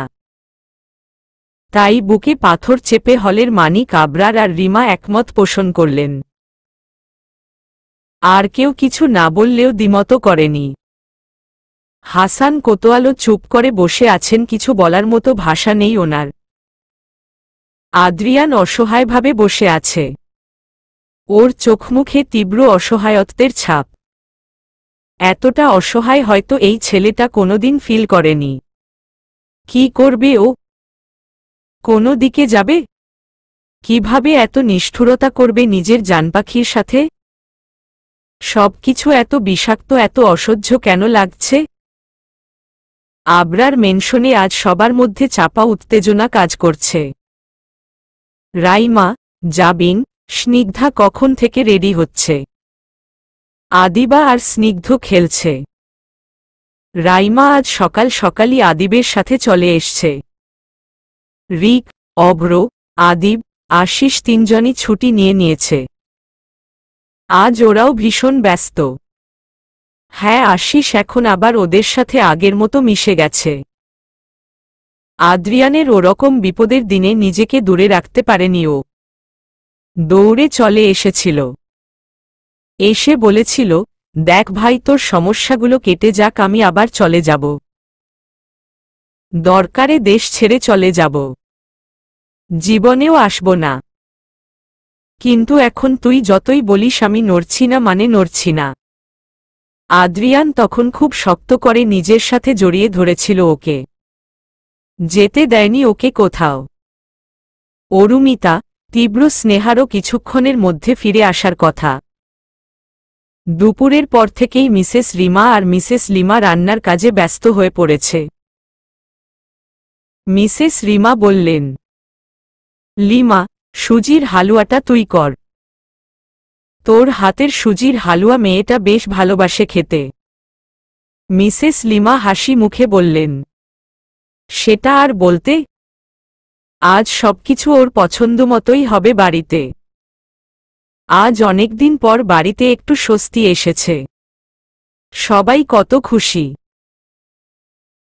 তাই বুকে পাথর চেপে হলের মানিক আবরার আর রিমা একমত পোষণ করলেন। আর কেউ কিছু না বললেও দ্বিমত করেনি। হাসান কোতোয়ালো চুপ করে বসে আছেন, কিছু বলার মতো ভাষা নেই ওনার। আদ্রিয়ান অসহায়ভাবে বসে আছে। ওর চোখমুখে তীব্র অসহায়ত্বের ছাপ। এতটা অসহায় হয়তো এই ছেলেটা কোনোদিন ফিল করেনি। কি করবে ও? কোনো দিকে যাবে? কীভাবে এত নিষ্ঠুরতা করবে নিজের জানপাখির সাথে? সবকিছু এত বিষাক্ত, এত অসহ্য কেন লাগছে? আবরার মেনশনে আজ সবার মধ্যে চাপা উত্তেজনা কাজ করছে। রাইমা, জাবিন, স্নিগ্ধা কখন থেকে রেডি হচ্ছে? আদিবা আর স্নিগ্ধ খেলছে। রাইমা আজ সকাল সকালই আদিবের সাথে চলে এসছে। রিক, অভ্র, আদিব, আশিস তিনজনই ছুটি নিয়ে নিয়েছে। আজ ওরাও ভীষণ ব্যস্ত। হ্যাঁ আশিস এখন আবার ওদের সাথে আগের মতো মিশে গেছে। আদ্রিয়ানের ওরকম বিপদের দিনে নিজেকে দূরে রাখতে পারেনি ও। দৌড়ে চলে এসেছিল। এসে বলেছিল, দেখ ভাই, তোর সমস্যাগুলো কেটে যাক, আমি আবার চলে যাব। দরকারে দেশ ছেড়ে চলে যাব। জীবনেও আসব না। কিন্তু এখন তুই যতই বলিস আমি নড়ছি না মানে নড়ছি না। আদ্রিয়ান তখন খুব শক্ত করে নিজের সাথে জড়িয়ে ধরেছিল ওকে। যেতে দেয়নি ওকে কোথাও। অরুমিতা, তীব্র স্নেহারও কিছুক্ষণের মধ্যে ফিরে আসার কথা। দুপুরের পর থেকেই মিসেস রিমা আর মিসেস লিমা রান্নার কাজে ব্যস্ত হয়ে পড়েছে। মিসেস রিমা বললেন, লিমা সুজির হালুয়াটা তুই কর। তোর হাতের সুজির হালুয়া মেয়েটা বেশ ভালোবাসে খেতে। মিসেস লিমা হাসি মুখে বললেন, সেটা আর বলতে? আজ সবকিছু ওর পছন্দ মতোই হবে বাড়িতে। আজ অনেকদিন পর বাড়িতে একটু স্বস্তি এসেছে। সবাই কত খুশি।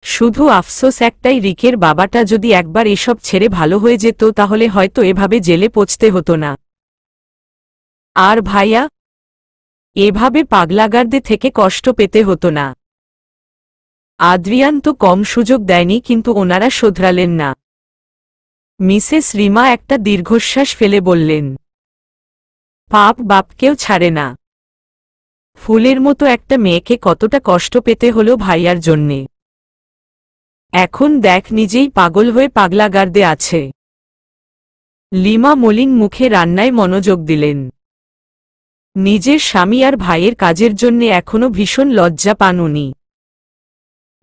শুধু আফসোস একটাই, রিকের বাবাটা যদি একবার এসব ছেড়ে ভালো হয়ে যেত, তাহলে হয়তো এভাবে জেলে পচতে হতো না। আর ভাইয়া, এভাবে পাগলাগারদে থেকে কষ্ট পেতে হতো না। আদ্রিয়ান তো কম সুযোগ দেয়নি, কিন্তু ওনারা শোধরালেন না। মিসেস রিমা একটা দীর্ঘশ্বাস ফেলে বললেন, পাপ বাপকেও ছাড়ে না। ফুলের মতো একটা মেয়েকে কতটা কষ্ট পেতে হলো ভাইয়ার জন্যে। এখন দেখ নিজেই পাগল হয়ে পাগলাগার্দে আছে। লিমা মলিন মুখে রান্নায় মনোযোগ দিলেন। নিজের স্বামী আর ভাইয়ের কাজের জন্যে এখনও ভীষণ লজ্জা পান উনি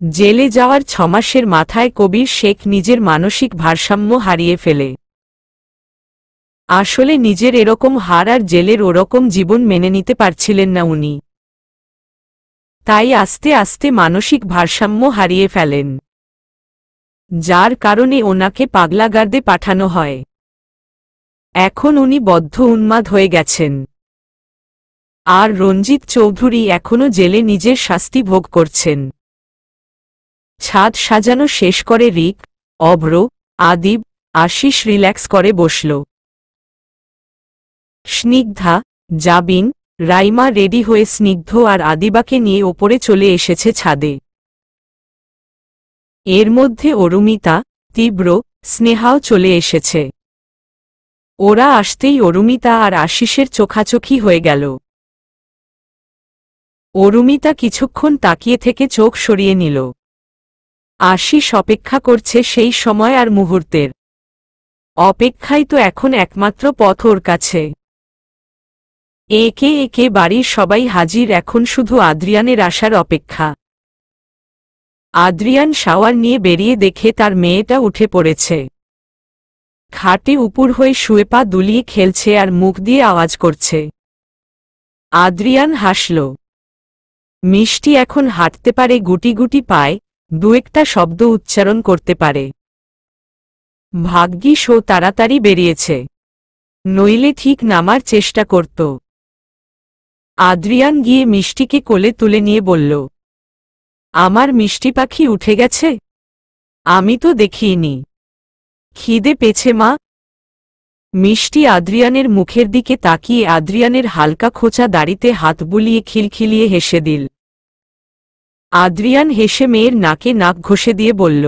জেলে যাওয়ার ছমাসের মাথায় কবির শেখ নিজের মানসিক ভারসাম্য হারিয়ে ফেলে। আসলে নিজের এরকম হার আর জেলের ওরকম জীবন মেনে নিতে পারছিলেন না উনি। তাই আস্তে আস্তে মানসিক ভারসাম্য হারিয়ে ফেলেন। যার কারণে ওনাকে পাগলাগার্দে পাঠানো হয়। এখন উনি বদ্ধ উন্মাদ হয়ে গেছেন। আর রঞ্জিত চৌধুরী এখনও জেলে নিজের শাস্তি ভোগ করছেন। ছাদ সাজানো শেষ করে রিক, অভ্র, আদিব, আশিস রিল্যাক্স করে বসল। স্নিগ্ধা, জাবিন, রাইমা রেডি হয়ে স্নিগ্ধ আর আদিবাকে নিয়ে ওপরে চলে এসেছে ছাদে। এর মধ্যে অরুমিতা, তীব্র, স্নেহাও চলে এসেছে। ওরা আসতেই অরুমিতা আর আশিসের চোখাচোখি হয়ে গেল। অরুমিতা কিছুক্ষণ তাকিয়ে থেকে চোখ সরিয়ে নিল। আশিস অপেক্ষা করছে সেই সময় আর মুহূর্তের। অপেক্ষাই তো এখন একমাত্র পথ ওর কাছে। একে একে বাড়ির সবাই হাজির এখন শুধু আদ্রিয়ানের আসার অপেক্ষা। আদ্রিয়ান শাওয়ার নিয়ে বেরিয়ে দেখে তার মেয়েটা উঠে পড়েছে। খাটে উপুর হয়ে শুয়ে পা দুলিয়ে খেলছে আর মুখ দিয়ে আওয়াজ করছে। আদ্রিয়ান হাসল। মিষ্টি এখন হাঁটতে পারে গুটি গুটি পায়, দু একটা শব্দ উচ্চারণ করতে পারে। ভাগ্যিস ও তাড়াতাড়ি বেরিয়েছে। নইলে ঠিক নামার চেষ্টা করত। আদ্রিয়ান গিয়ে মিষ্টিকে কোলে তুলে নিয়ে বলল আমার মিষ্টি পাখি উঠে গেছে? আমি তো দেখিনি। খিদে পেছে মা। মিষ্টি আদ্রিয়ানের মুখের দিকে তাকিয়ে আদ্রিয়ানের হালকা খোঁচা দাড়িতে হাত বুলিয়ে খিলখিলিয়ে হেসে দিল। আদ্রিয়ান হেসে মেয়ের নাকে নাক ঘষে দিয়ে বলল,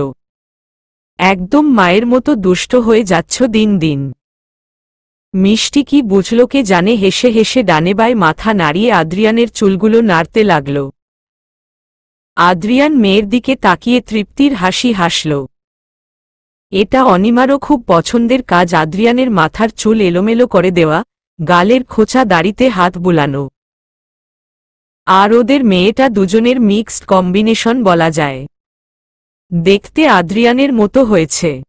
একদম মায়ের মতো দুষ্ট হয়ে যাচ্ছ দিন দিন। মিষ্টি কি বুঝল কে জানে? হেসে হেসে ডানে বায় মাথা নাড়িয়ে আদ্রিয়ানের চুলগুলো নাড়তে লাগল। আদ্রিয়ান মেয়ের দিকে তাকিয়ে তৃপ্তির হাসি হাসল। এটা অনিমারও খুব পছন্দের কাজ আদ্রিয়ানের মাথার চুল এলোমেলো করে দেওয়া, গালের খোঁচা দাড়িতে হাত বুলানো। আর ওদের মেয়েটা দুজনের মিক্সড কম্বিনেশন বলা যায়। দেখতে আদ্রিয়ানের মতো হয়েছে।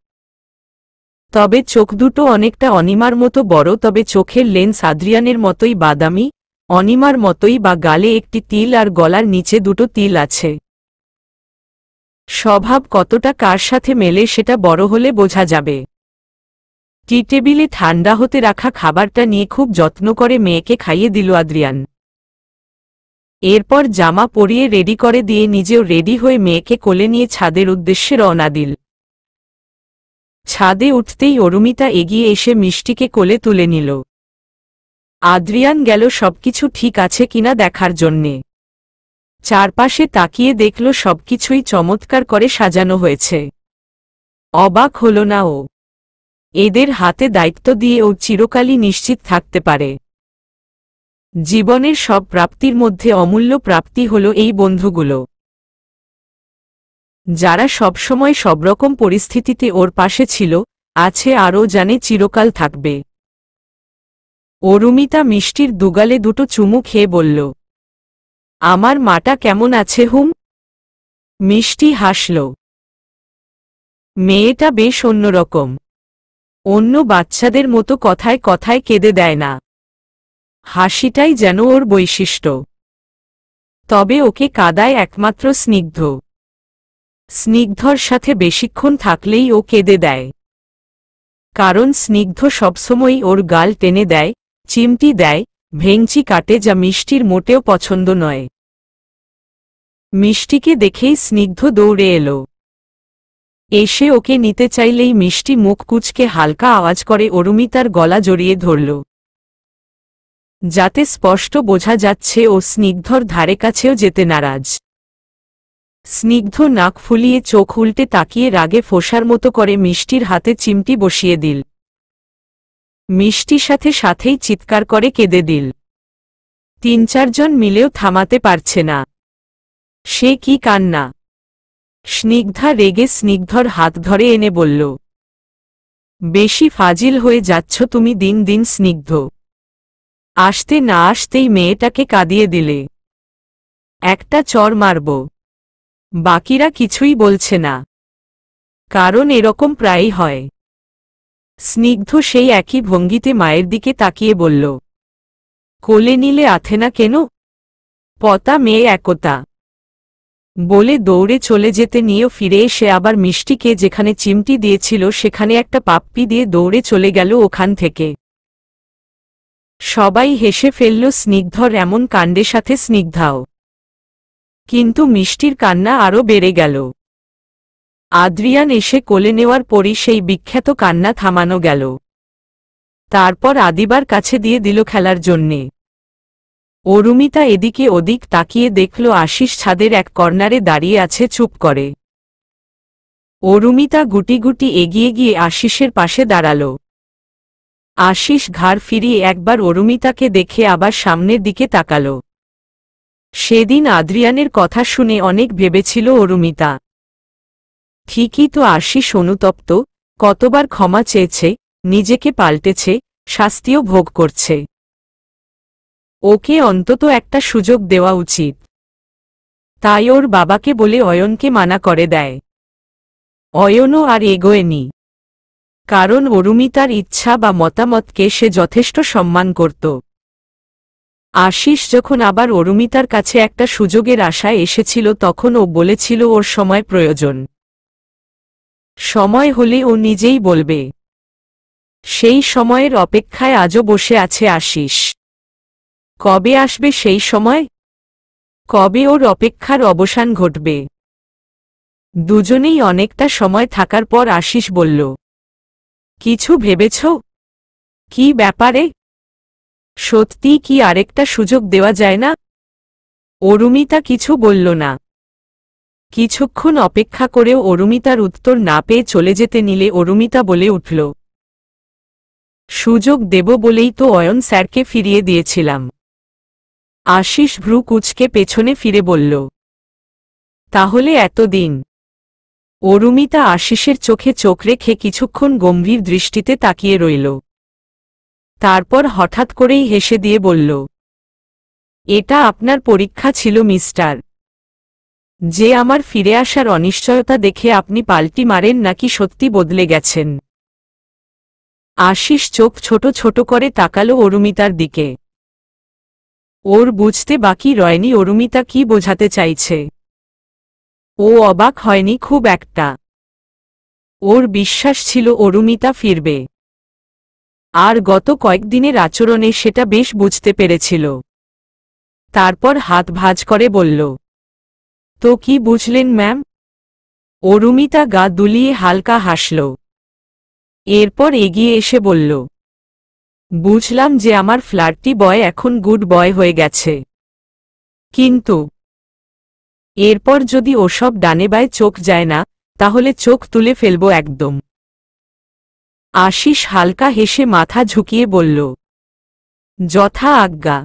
তবে চোখ দুটো অনেকটা অনিমার মতো বড়, তবে চোখের লেন্স আদ্রিয়ানের মতোই বাদামি অনিমার মতোই বা গালে একটি তিল আর গলার নিচে দুটো তিল আছে। স্বভাব কতটা কার সাথে মেলে সেটা বড় হলে বোঝা যাবে। টি টেবিলে ঠান্ডা হতে রাখা খাবারটা নিয়ে খুব যত্ন করে মেয়েকে খাইয়ে দিল আদ্রিয়ান। এরপর জামা পরিয়ে রেডি করে দিয়ে নিজেও রেডি হয়ে মেয়েকে কোলে নিয়ে ছাদের উদ্দেশ্যে রওনা দিল। ছাদে উঠতেই অরুমিতা এগিয়ে এসে মিষ্টিকে কোলে তুলে নিল। আদ্রিয়ান গেল, সবকিছু ঠিক আছে কিনা দেখার জন্যে। চারপাশে তাকিয়ে দেখল, সবকিছুই চমৎকার করে সাজানো হয়েছে। অবাক হল না ও। এদের হাতে দায়িত্ব দিয়ে ও চিরকালই নিশ্চিত থাকতে পারে। জীবনের সব প্রাপ্তির মধ্যে অমূল্য প্রাপ্তি হল এই বন্ধুগুলো। যারা সবসময় সবরকম পরিস্থিতিতে ওর পাশে ছিল, আছে আরও জানে চিরকাল থাকবে। অরুমিতা মিষ্টির দুগালে দুটো চুমু খেয়ে বলল, আমার মাটা কেমন আছে হুম? মিষ্টি হাসল, মেয়েটা বেশ অন্যরকম। অন্য বাচ্চাদের মতো কথায় কথায় কেঁদে দেয় না। হাসিটাই যেন ওর বৈশিষ্ট্য। তবে ওকে কাদায় একমাত্র স্নিগ্ধ। স্নিগ্ধর সাথে বেশিক্ষণ থাকলেই ও কেঁদে দেয়। কারণ স্নিগ্ধ সবসময়ই ওর গাল টেনে দেয় চিমটি দেয়, ভেংচি কাটে যা মিষ্টির মোটেও পছন্দ নয়। মিষ্টিকে দেখেই স্নিগ্ধ দৌড়ে এলো। এসে ওকে নিতে চাইলেই মিষ্টি মুখ কুচকে হালকা আওয়াজ করে অরুমিতার গলা জড়িয়ে ধরল। যাতে স্পষ্ট বোঝা যাচ্ছে ও স্নিগ্ধর ধারে কাছেও যেতে নারাজ। স্নিগ্ধ নাক ফুলিয়ে চোখ উল্টে তাকিয়ে রাগে ফোসার মতো করে মিষ্টির হাতে চিমটি বসিয়ে দিল। মিষ্টি সাথে সাথেই চিৎকার করে কেঁদে দিল। তিন চারজন মিলেও থামাতে পারছে না। সে কি কান্না? স্নিগ্ধা রেগে স্নিগ্ধর হাত ধরে এনে বলল, বেশি ফাজিল হয়ে যাচ্ছ তুমি দিন দিন স্নিগ্ধ। আসতে না আসতেই মেয়েটাকে কাঁদিয়ে দিলে। একটা চর মারব। বাকিরা কিছুই বলছে না। কারণ এরকম প্রায়ই হয়। স্নিগ্ধ সেই একই ভঙ্গিতে মায়ের দিকে তাকিয়ে বলল, কোলে নিলে আথেনা কেন? পতা মেয়ে একতা। বলে দৌড়ে চলে যেতে নিয়েও ফিরে এসে আবার মিষ্টিকে যেখানে চিমটি দিয়েছিল সেখানে একটা পাপ্পি দিয়ে দৌড়ে চলে গেল ওখান থেকে। সবাই হেসে ফেলল, স্নিগ্ধর এমন কাণ্ডের সাথে স্নিগ্ধাও। কিন্তু মিষ্টির কান্না আরও বেড়ে গেল। আদ্রিয়ান এসে কোলে নেওয়ার পরই সেই বিখ্যাত কান্না থামানো গেল। তারপর আদিবার কাছে দিয়ে দিল খেলার জন্যে। অরুমিতা এদিকে ওদিক তাকিয়ে দেখল আশিস ছাদের এক কর্নারে দাঁড়িয়ে আছে চুপ করে। অরুমিতা গুটি গুটি এগিয়ে গিয়ে আশিসের পাশে দাঁড়াল। আশিস ঘাড় ফিরিয়ে একবার অরুমিতাকে দেখে আবার সামনের দিকে তাকাল। সেদিন আদ্রিয়ানের কথা শুনে অনেক ভেবেছিল অরুমিতা। ঠিকই তো আশিস অনুতপ্ত কতবার ক্ষমা চেয়েছে, নিজেকে পাল্টেছে, শাস্তিও ভোগ করছে। ওকে অন্তত একটা সুযোগ দেওয়া উচিত। তাই ওর বাবাকে বলে অয়নকে মানা করে দেয়। অয়নও আর এগোয়নি কারণ অরুমিতার ইচ্ছা বা মতামতকে সে যথেষ্ট সম্মান করত। আশিস যখন আবার অরুমিতার কাছে একটা সুযোগের আশায় এসেছিল তখন ও বলেছিল ওর সময় প্রয়োজন। সময় হলে ও নিজেই বলবে। সেই সময়ের অপেক্ষায় আজও বসে আছে আশিস। কবে আসবে সেই সময়? কবে ওর অপেক্ষার অবসান ঘটবে? দুজনেই অনেকটা সময় থাকার পর আশিস বলল, কিছু ভেবেছ? কি ব্যাপারে? সত্যি কি আরেকটা সুযোগ দেওয়া যায় না? অরুমিতা কিছু বলল না। কিছুক্ষণ অপেক্ষা করেও অরুমিতার উত্তর না পেয়ে চলে যেতে নিলে অরুমিতা বলে উঠল, সুযোগ দেব বলেই তো অয়ন স্যারকে ফিরিয়ে দিয়েছিলাম। আশিস ভ্রু কুচকে পেছনে ফিরে বলল, তাহলে এতদিন? অরুমিতা আশিসের চোখে চোখ রেখে কিছুক্ষণ গম্ভীর দৃষ্টিতে তাকিয়ে রইল। তারপর হঠাৎ করেই হেসে দিয়ে বলল, এটা আপনার পরীক্ষা ছিল, মিস্টার। যে আমার ফিরে আসার অনিশ্চয়তা দেখে আপনি পাল্টি মারেন নাকি সত্যি বদলে গেছেন? আশিস চোখ ছোট ছোট করে তাকালো অরুমিতার দিকে। ওর বুঝতে বাকি রয়নি অরুমিতা কি বোঝাতে চাইছে। ও অবাক হয়নি খুব একটা। ওর বিশ্বাস ছিল অরুমিতা ফিরবে। আর গত কয়েকদিনের আচরণে সেটা বেশ বুঝতে পেরেছিল। তারপর হাত ভাজ করে বলল তো কি বুঝলেন, ম্যাম? অরুমিতা গা দুলিয়ে হালকা হাসল। এরপর এগিয়ে এসে বলল, বুঝলাম যে আমার ফ্ল্যাটটি বয় এখন গুড বয় হয়ে গেছে। কিন্তু এরপর যদি ওসব ডানে বায় চোখ যায় না, তাহলে চোখ তুলে ফেলব একদম। আশিস হালকা হেসে মাথা ঝুঁকিয়ে বলল, যথা আজ্ঞা।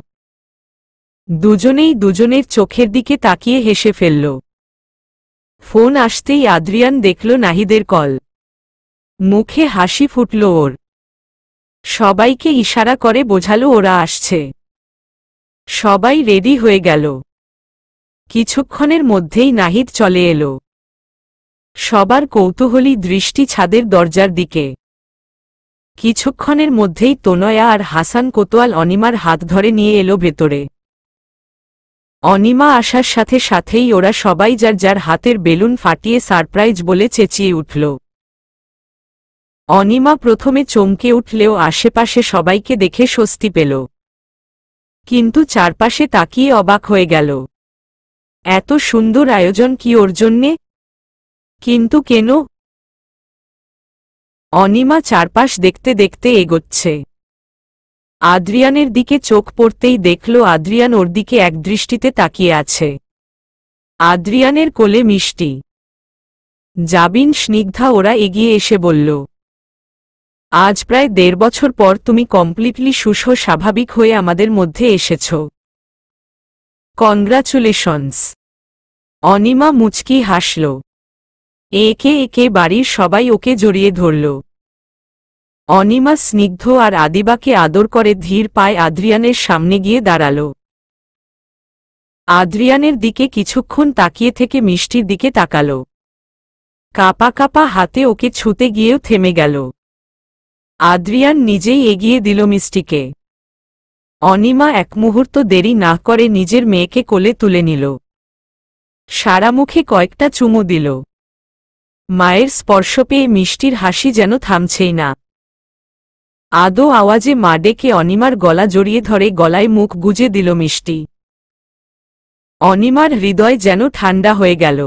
দুজনেই দুজনের চোখের দিকে তাকিয়ে হেসে ফেলল। ফোন আসতেই আদ্রিয়ান দেখল নাহিদের কল। মুখে হাসি ফুটল ওর। সবাইকে ইশারা করে বোঝালো ওরা আসছে। সবাই রেডি হয়ে গেল। কিছুক্ষণের মধ্যেই নাহিদ চলে এলো। সবার কৌতূহলী দৃষ্টি ছাদের দরজার দিকে। কিছুক্ষণের মধ্যেই তনয়া আর হাসান কোতোয়াল অনিমার হাত ধরে নিয়ে এলো ভেতরে। অনিমা আসার সাথে সাথেই ওরা সবাই যার যার হাতের বেলুন ফাটিয়ে সারপ্রাইজ বলে চেঁচিয়ে উঠল। অনিমা প্রথমে চমকে উঠলেও আশেপাশে সবাইকে দেখে স্বস্তি পেল। কিন্তু চারপাশে তাকিয়ে অবাক হয়ে গেল। এত সুন্দর আয়োজন কি ওর জন্যে? কিন্তু কেন? অনিমা চারপাশ দেখতে দেখতে এগোচ্ছে। আদ্রিয়ানের দিকে চোখ পড়তেই দেখল আদ্রিয়ান ওর দিকে একদৃষ্টিতে তাকিয়ে আছে। আদ্রিয়ানের কোলে মিষ্টি। জাবিন স্নিগ্ধা ওরা এগিয়ে এসে বলল, আজ প্রায় দেড় বছর পর তুমি কমপ্লিটলি সুস স্বাভাবিক হয়ে আমাদের মধ্যে এসেছ। কংগ্রাচুলেশনস অনিমা মুচকি হাসল। একে একে বাড়ির সবাই ওকে জড়িয়ে ধরল। অনিমা স্নিগ্ধ আর আদিবাকে আদর করে ধীর পায় আদ্রিয়ানের সামনে গিয়ে দাঁড়াল। আদ্রিয়ানের দিকে কিছুক্ষণ তাকিয়ে থেকে মিষ্টির দিকে তাকাল। কাপা কাপা হাতে ওকে ছুতে গিয়েও থেমে গেল। আদ্রিয়ান নিজেই এগিয়ে দিল মিষ্টিকে। অনিমা এক মুহূর্ত দেরি না করে নিজের মেয়েকে কোলে তুলে নিল। সারা মুখে কয়েকটা চুমু দিল। মায়ের স্পর্শ পেয়ে মিষ্টির হাসি যেন থামছেই না। আদো আওয়াজে মা ডেকে অনিমার গলা জড়িয়ে ধরে গলায় মুখ গুজে দিল মিষ্টি। অনিমার হৃদয় যেন ঠান্ডা হয়ে গেল।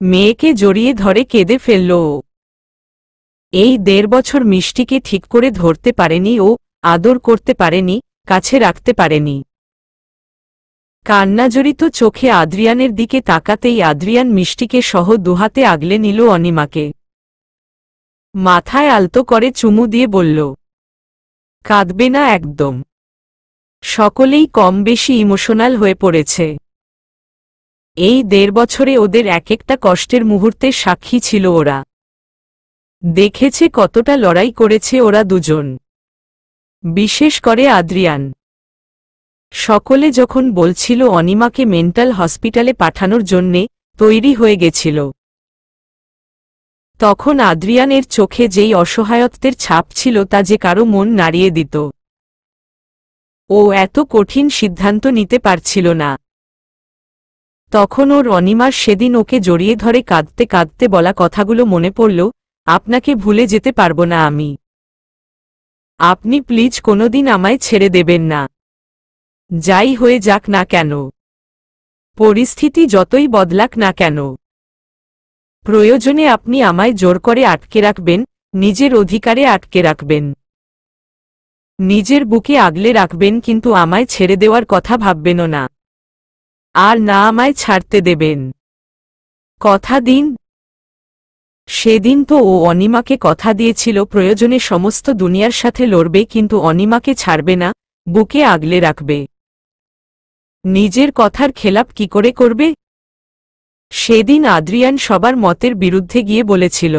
মেয়েকে জড়িয়ে ধরে কেঁদে ফেলল ও। এই দেড় বছর মিষ্টিকে ঠিক করে ধরতে পারেনি ও আদর করতে পারেনি, কাছে রাখতে পারেনি। কান্নাজড়িত চোখে আদ্রিয়ানের দিকে তাকাতেই আদ্রিয়ান মিষ্টিকে সহ দুহাতে আগলে নিল অনিমাকে। মাথায় আলতো করে চুমু দিয়ে বলল, কাঁদবে না একদম। সকলেই কম বেশি ইমোশনাল হয়ে পড়েছে। এই দেড় বছরে ওদের এক একটা কষ্টের মুহূর্তের সাক্ষী ছিল ওরা। দেখেছে কতটা লড়াই করেছে ওরা দুজন। বিশেষ করে আদ্রিয়ান। সকলে যখন বলছিল অনিমাকে মেন্টাল হসপিটালে পাঠানোর জন্যে তৈরি হয়ে গেছিল তখন আদ্রিয়ানের চোখে যেই অসহায়ত্বের ছাপ ছিল তা যে কারও মন নাড়িয়ে দিত। ও এত কঠিন সিদ্ধান্ত নিতে পারছিল না। তখন ওর অনিমার সেদিন ওকে জড়িয়ে ধরে কাঁদতে কাঁদতে বলা কথাগুলো মনে পড়ল, আপনাকে ভুলে যেতে পারব না আমি। আপনি প্লিজ কোনোদিন আমায় ছেড়ে দেবেন না। যাই হয়ে যাক না কেন। পরিস্থিতি যতই বদলাক না কেন। প্রয়োজনে আপনি আমায় জোর করে আটকে রাখবেন, নিজের অধিকারে আটকে রাখবেন। নিজের বুকে আগলে রাখবেন কিন্তু আমায় ছেড়ে দেওয়ার কথা ভাববেনও না। আর না আমায় ছাড়তে দেবেন। কথা দিন। সেদিন তো ও অনিমাকে কথা দিয়েছিল, প্রয়োজনে সমস্ত দুনিয়ার সাথে লড়বে কিন্তু অনিমাকে ছাড়বে না, বুকে আগলে রাখবে। নিজের কথার খেলাপ কি করে করবে? সেদিন আদ্রিয়ান সবার মতের বিরুদ্ধে গিয়ে বলেছিল,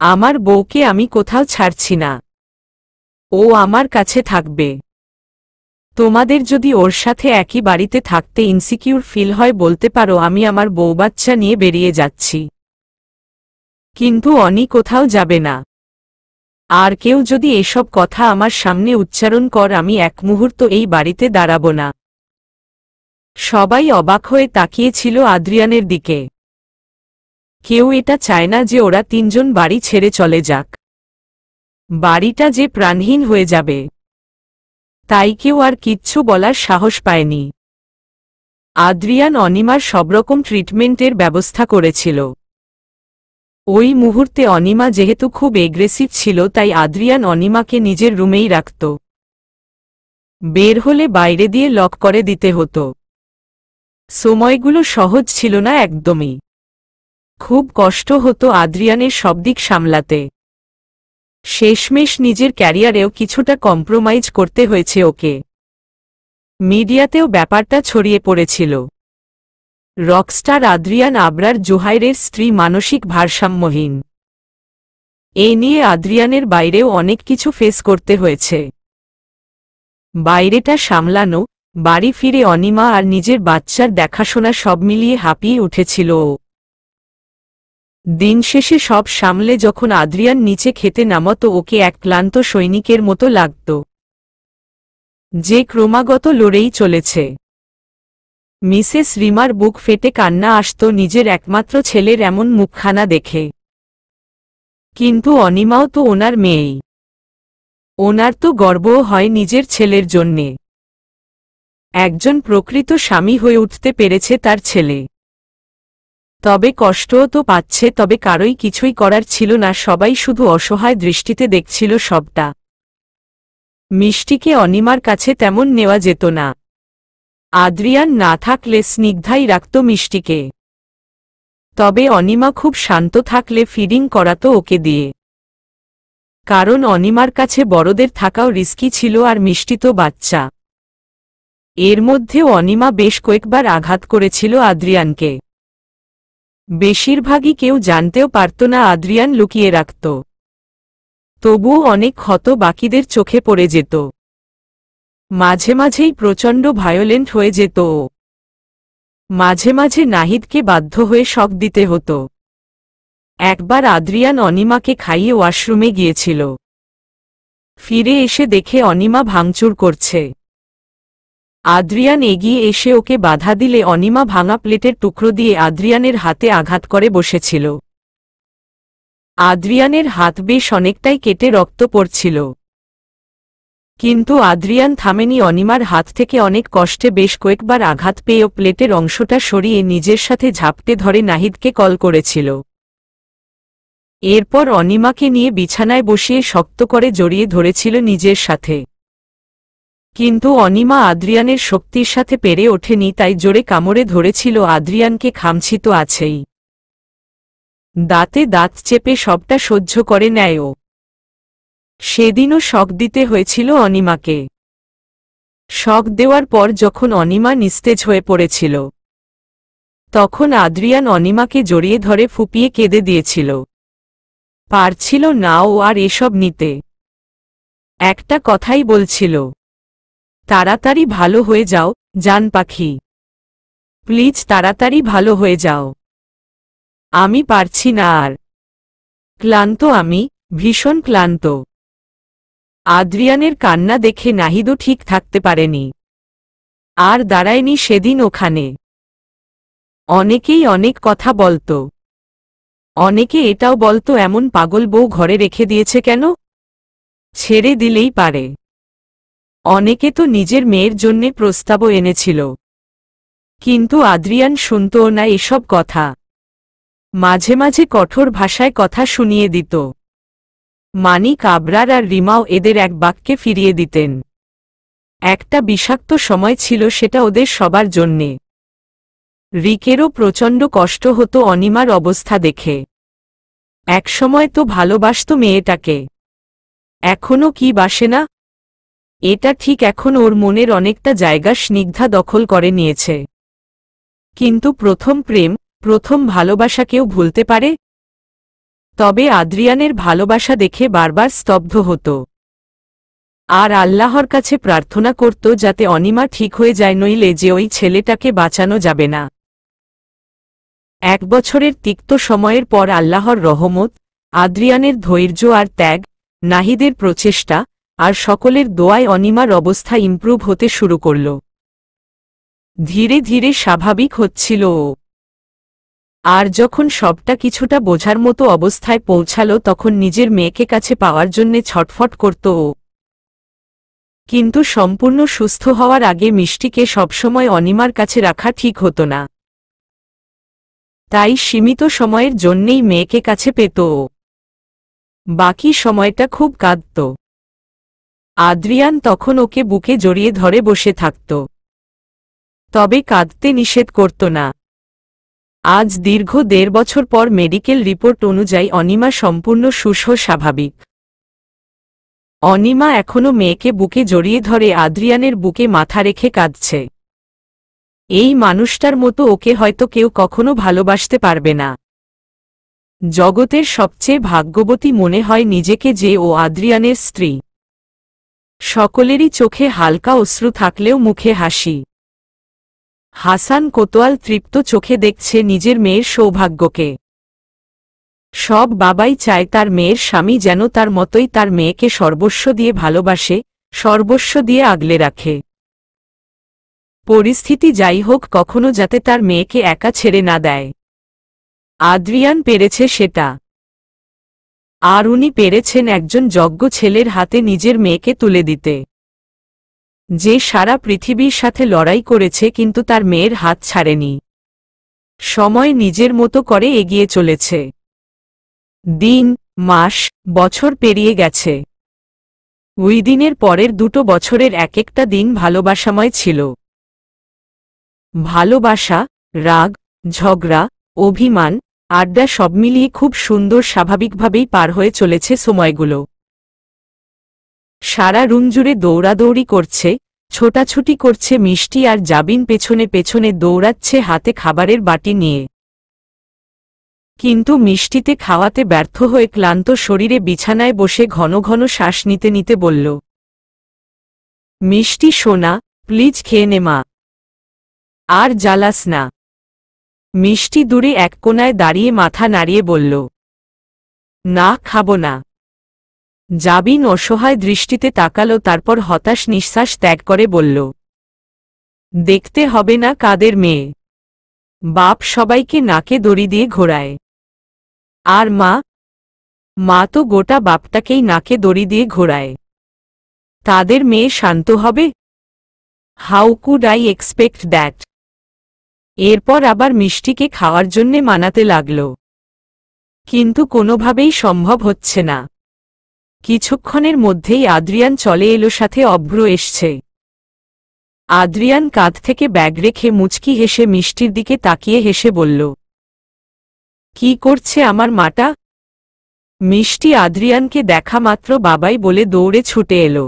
আমার বউকে আমি কোথাও ছাড়ছি না। ও আমার কাছে থাকবে। তোমাদের যদি ওর সাথে একই বাড়িতে থাকতে ইনসিকিউর ফিল হয় বলতে পারো, আমি আমার বউবাচ্চা নিয়ে বেরিয়ে যাচ্ছি। কিন্তু অনি কোথাও যাবে না। আর কেউ যদি এসব কথা আমার সামনে উচ্চারণ কর, আমি এক মুহূর্ত এই বাড়িতে দাঁড়াব না। সবাই অবাক হয়ে তাকিয়েছিল আদ্রিয়ানের দিকে। কেউ এটা চায় না যে ওরা তিনজন বাড়ি ছেড়ে চলে যাক। বাড়িটা যে প্রাণহীন হয়ে যাবে। তাই কেউ আর কিচ্ছু বলার সাহস পায়নি। আদ্রিয়ান অনিমার সবরকম ট্রিটমেন্টের ব্যবস্থা করেছিল। ওই মুহূর্তে অনিমা যেহেতু খুব এগ্রেসিভ ছিল তাই আদ্রিয়ান অনিমাকে নিজের রুমেই রাখত। বের হলে বাইরে দিয়ে লক করে দিতে হতো। সময়গুলো সহজ ছিল না একদমই। খুব কষ্ট হতো আদ্রিয়ানের সব দিক সামলাতে। শেষমেশ নিজের ক্যারিয়ারেও কিছুটা কম্প্রোমাইজ করতে হয়েছে ওকে। মিডিয়াতেও ব্যাপারটা ছড়িয়ে পড়েছিল। রকস্টার আদ্রিয়ান আবরার জুহাইরের স্ত্রী মানসিক ভারসাম্যহীন। এ নিয়ে আদ্রিয়ানের বাইরেও অনেক কিছু ফেস করতে হয়েছে। বাইরেটা সামলানো বাড়ি ফিরে অনিমা আর নিজের বাচ্চার দেখাশোনা সব মিলিয়ে হাঁপিয়ে উঠেছিল দিন শেষে সব সামলে যখন আদ্রিয়ান নিচে খেতে নামত, ওকে এক ক্লান্ত সৈনিকের মতো লাগত। যে ক্রমাগত লড়েই চলেছে। মিসেস রিমার বুক ফেটে কান্না আসত, নিজের একমাত্র ছেলের এমন মুখখানা দেখে। কিন্তু অনিমাও তো ওনার মেয়েই। ওনার তো গর্বও হয় নিজের ছেলের জন্যে। একজন প্রকৃত স্বামী হয়ে উঠতে পেরেছে তার ছেলে। তবে কষ্টও তো পাচ্ছে, তবে কারোই কিছুই করার ছিল না, সবাই শুধু অসহায় দৃষ্টিতে দেখছিল সবটা। মিষ্টিকে অনিমার কাছে তেমন নেওয়া যেত না। আদ্রিয়ান না থাকলে স্নিগ্ধাই রাখত মিষ্টিকে। তবে অনিমা খুব শান্ত থাকলে ফিডিং করাতো ওকে দিয়ে। কারণ অনিমার কাছে বড়দের থাকাও রিস্কি ছিল আর মিষ্টি তো বাচ্চা। এর মধ্যেও অনিমা বেশ কয়েকবার আঘাত করেছিল আদ্রিয়ানকে। বেশিরভাগই কেউ জানতেও পারত না আদ্রিয়ান লুকিয়ে রাখত। তবুও অনেক ক্ষত বাকিদের চোখে পড়ে যেত। মাঝে মাঝেই প্রচণ্ড ভায়োলেন্ট হয়ে যেত মাঝে মাঝে নাহিদকে বাধ্য হয়ে শক দিতে হতো। একবার আদ্রিয়ান অনিমাকে খাইয়ে ওয়াশরুমে গিয়েছিল। ফিরে এসে দেখে অনিমা ভাঙচুর করছে। আদ্রিয়ান এগিয়ে এসে ওকে বাধা দিলে অনিমা ভাঙা প্লেটের টুকরো দিয়ে আদ্রিয়ানের হাতে আঘাত করে বসেছিল। আদ্রিয়ানের হাত বেশ অনেকটাই কেটে রক্ত পড়ছিল। কিন্তু আদ্রিয়ান থামেনি অনিমার হাত থেকে অনেক কষ্টে বেশ কয়েকবার আঘাত পেয়েও প্লেটের অংশটা সরিয়ে নিজের সাথে ঝাপটে ধরে নাহিদকে কল করেছিল। এরপর অনিমাকে নিয়ে বিছানায় বসিয়ে শক্ত করে জড়িয়ে ধরেছিল নিজের সাথে। কিন্তু অনিমা আদ্রিয়ানের শক্তির সাথে পেরে ওঠেনি, তাই জোরে কামড়ে ধরেছিল আদ্রিয়ানকে খামছি তো আছেই। দাঁতে দাঁত চেপে সবটা সহ্য করে নেয় ও। সেদিনও শখ দিতে হয়েছিল অনিমাকে। শখ দেওয়ার পর যখন অনিমা নিস্তেজ হয়ে পড়েছিল, তখন আদ্রিয়ান অনিমাকে জড়িয়ে ধরে ফুপিয়ে কেঁদে দিয়েছিল। পারছিল না ও আর এসব নিতে। একটা কথাই বলছিল তাড়াতাড়ি ভালো হয়ে যাও, জান পাখি। প্লিজ তাড়াতাড়ি ভালো হয়ে যাও। আমি পারছি না আর। ক্লান্ত আমি, ভীষণ ক্লান্ত। আদ্রিয়ানের কান্না দেখে নাহিদও ঠিক থাকতে পারেনি। আর দাঁড়ায়নি সেদিন ওখানে। অনেকেই অনেক কথা বলত। অনেকে এটাও বলতো, এমন পাগল বউ ঘরে রেখে দিয়েছে কেন? ছেড়ে দিলেই পারে। অনেকে তো নিজের মেয়ের জন্যে প্রস্তাবও এনেছিল। কিন্তু আদ্রিয়ান শুনতও না এসব কথা। মাঝে মাঝে কঠোর ভাষায় কথা শুনিয়ে দিত। মানিক, আবরার আর রিমাও এদের এক বাক্যে ফিরিয়ে দিতেন। একটা বিষাক্ত সময় ছিল সেটা ওদের সবার জন্যে। রিকেরও প্রচণ্ড কষ্ট হতো অনিমার অবস্থা দেখে। একসময় তো ভালোবাসত মেয়েটাকে। এখনও কি বাসে না? এটা ঠিক এখন ওর মনের অনেকটা জায়গা স্নিগ্ধা দখল করে নিয়েছে। কিন্তু প্রথম প্রেম, প্রথম ভালোবাসা কেউ ভুলতে পারে? তবে আদ্রিয়ানের ভালোবাসা দেখে বারবার স্তব্ধ হতো। আর আল্লাহর কাছে প্রার্থনা করত যাতে অনিমা ঠিক হয়ে যায় নইলে যে ওই ছেলেটাকে বাঁচানো যাবে না। এক বছরের তিক্ত সময়ের পর আল্লাহর রহমত, আদ্রিয়ানের ধৈর্য আর ত্যাগ, নাহিদের প্রচেষ্টা আর সকলের দোয়ায় অনিমার অবস্থা ইমপ্রুভ হতে শুরু করল। ধীরে ধীরে স্বাভাবিক হচ্ছিল ও। আর যখন সবটা কিছুটা বোঝার মতো অবস্থায় পৌঁছাল তখন নিজের মেয়েকে কাছে পাওয়ার জন্যে ছটফট করত ও। কিন্তু সম্পূর্ণ সুস্থ হওয়ার আগে মিষ্টিকে সবসময় অনিমার কাছে রাখা ঠিক হতো না। তাই সীমিত সময়ের জন্যেই মেয়েকে কাছে পেত বাকি সময়টা খুব কাঁদত। আদ্রিয়ান তখন ওকে বুকে জড়িয়ে ধরে বসে থাকত। তবে কাঁদতে নিষেধ করত না। আজ দীর্ঘ দেড় বছর পর মেডিকেল রিপোর্ট অনুযায়ী অনিমা সম্পূর্ণ সুস্থ স্বাভাবিক। অনিমা এখনও মেয়েকে বুকে জড়িয়ে ধরে আদ্রিয়ানের বুকে মাথা রেখে কাঁদছে। এই মানুষটার মতো ওকে হয়তো কেউ কখনো ভালোবাসতে পারবে না। জগতের সবচেয়ে ভাগ্যবতী মনে হয় নিজেকে যে ও আদ্রিয়ানের স্ত্রী। সকলেরই চোখে হালকা অশ্রু থাকলেও মুখে হাসি। হাসান কোতোয়াল তৃপ্ত চোখে দেখছে নিজের মেয়ের সৌভাগ্যকে। সব বাবাই চায় তার মেয়ের স্বামী যেন তার মতোই তার মেয়েকে সর্বস্ব দিয়ে ভালোবাসে, সর্বস্ব দিয়ে আগলে রাখে। পরিস্থিতি যাই হোক, কখনো যাতে তার মেয়েকে একা ছেড়ে না দেয়। আদ্রিয়ান পেরেছে সেটা। আর উনি পেরেছেন একজন যজ্ঞ ছেলের হাতে নিজের মেয়েকে তুলে দিতে। যে সারা পৃথিবীর সাথে লড়াই করেছে কিন্তু তার মেয়ের হাত ছাড়েনি। সময় নিজের মতো করে এগিয়ে চলেছে। দিন, মাস, বছর পেরিয়ে গেছে। ওই দিনের পরের দুটো বছরের এক একটা দিন ভালোবাসাময় ছিল। ভালোবাসা, রাগ, ঝগড়া, অভিমান আড্ডা সব মিলিয়ে খুব সুন্দর স্বাভাবিকভাবেই পার হয়ে চলেছে সময়গুলো। সারা রুম জুড়ে দৌড়াদৌড়ি করছে, ছোটাছুটি করছে মিষ্টি আর জাবিন পেছনে পেছনে দৌড়াচ্ছে হাতে খাবারের বাটি নিয়ে। কিন্তু মিষ্টিতে খাওয়াতে ব্যর্থ হয়ে ক্লান্ত শরীরে বিছানায় বসে ঘন ঘন শ্বাস নিতে নিতে বলল, মিষ্টি সোনা, প্লিজ খেয়ে নে মা। আর জ্বালাস না। মিষ্টি দূরে এক কোনায় দাঁড়িয়ে মাথা নাড়িয়ে বলল, না, খাব না। জাবিন অসহায় দৃষ্টিতে তাকালো তারপর হতাশ নিঃশ্বাস ত্যাগ করে বলল, দেখতে হবে না কাদের মেয়ে। বাপ সবাইকে নাকে দড়ি দিয়ে ঘোরায়। আর মা মা তো গোটা বাপটাকেই নাকে দড়ি দিয়ে ঘোরায়। তাদের মেয়ে শান্ত হবে। How could I expect that? এরপর আবার মিষ্টিকে খাওয়ার জন্যে মানাতে লাগল। কিন্তু কোনোভাবেই সম্ভব হচ্ছে না। কিছুক্ষণের মধ্যেই আদ্রিয়ান চলে এলো সাথে অভ্র এসছে। আদ্রিয়ান কাঁধ থেকে ব্যাগ রেখে মুচকি হেসে মিষ্টির দিকে তাকিয়ে হেসে বলল, কি করছে আমার মাটা? মিষ্টি আদ্রিয়ানকে দেখা মাত্র বাবাই বলে দৌড়ে ছুটে এলো।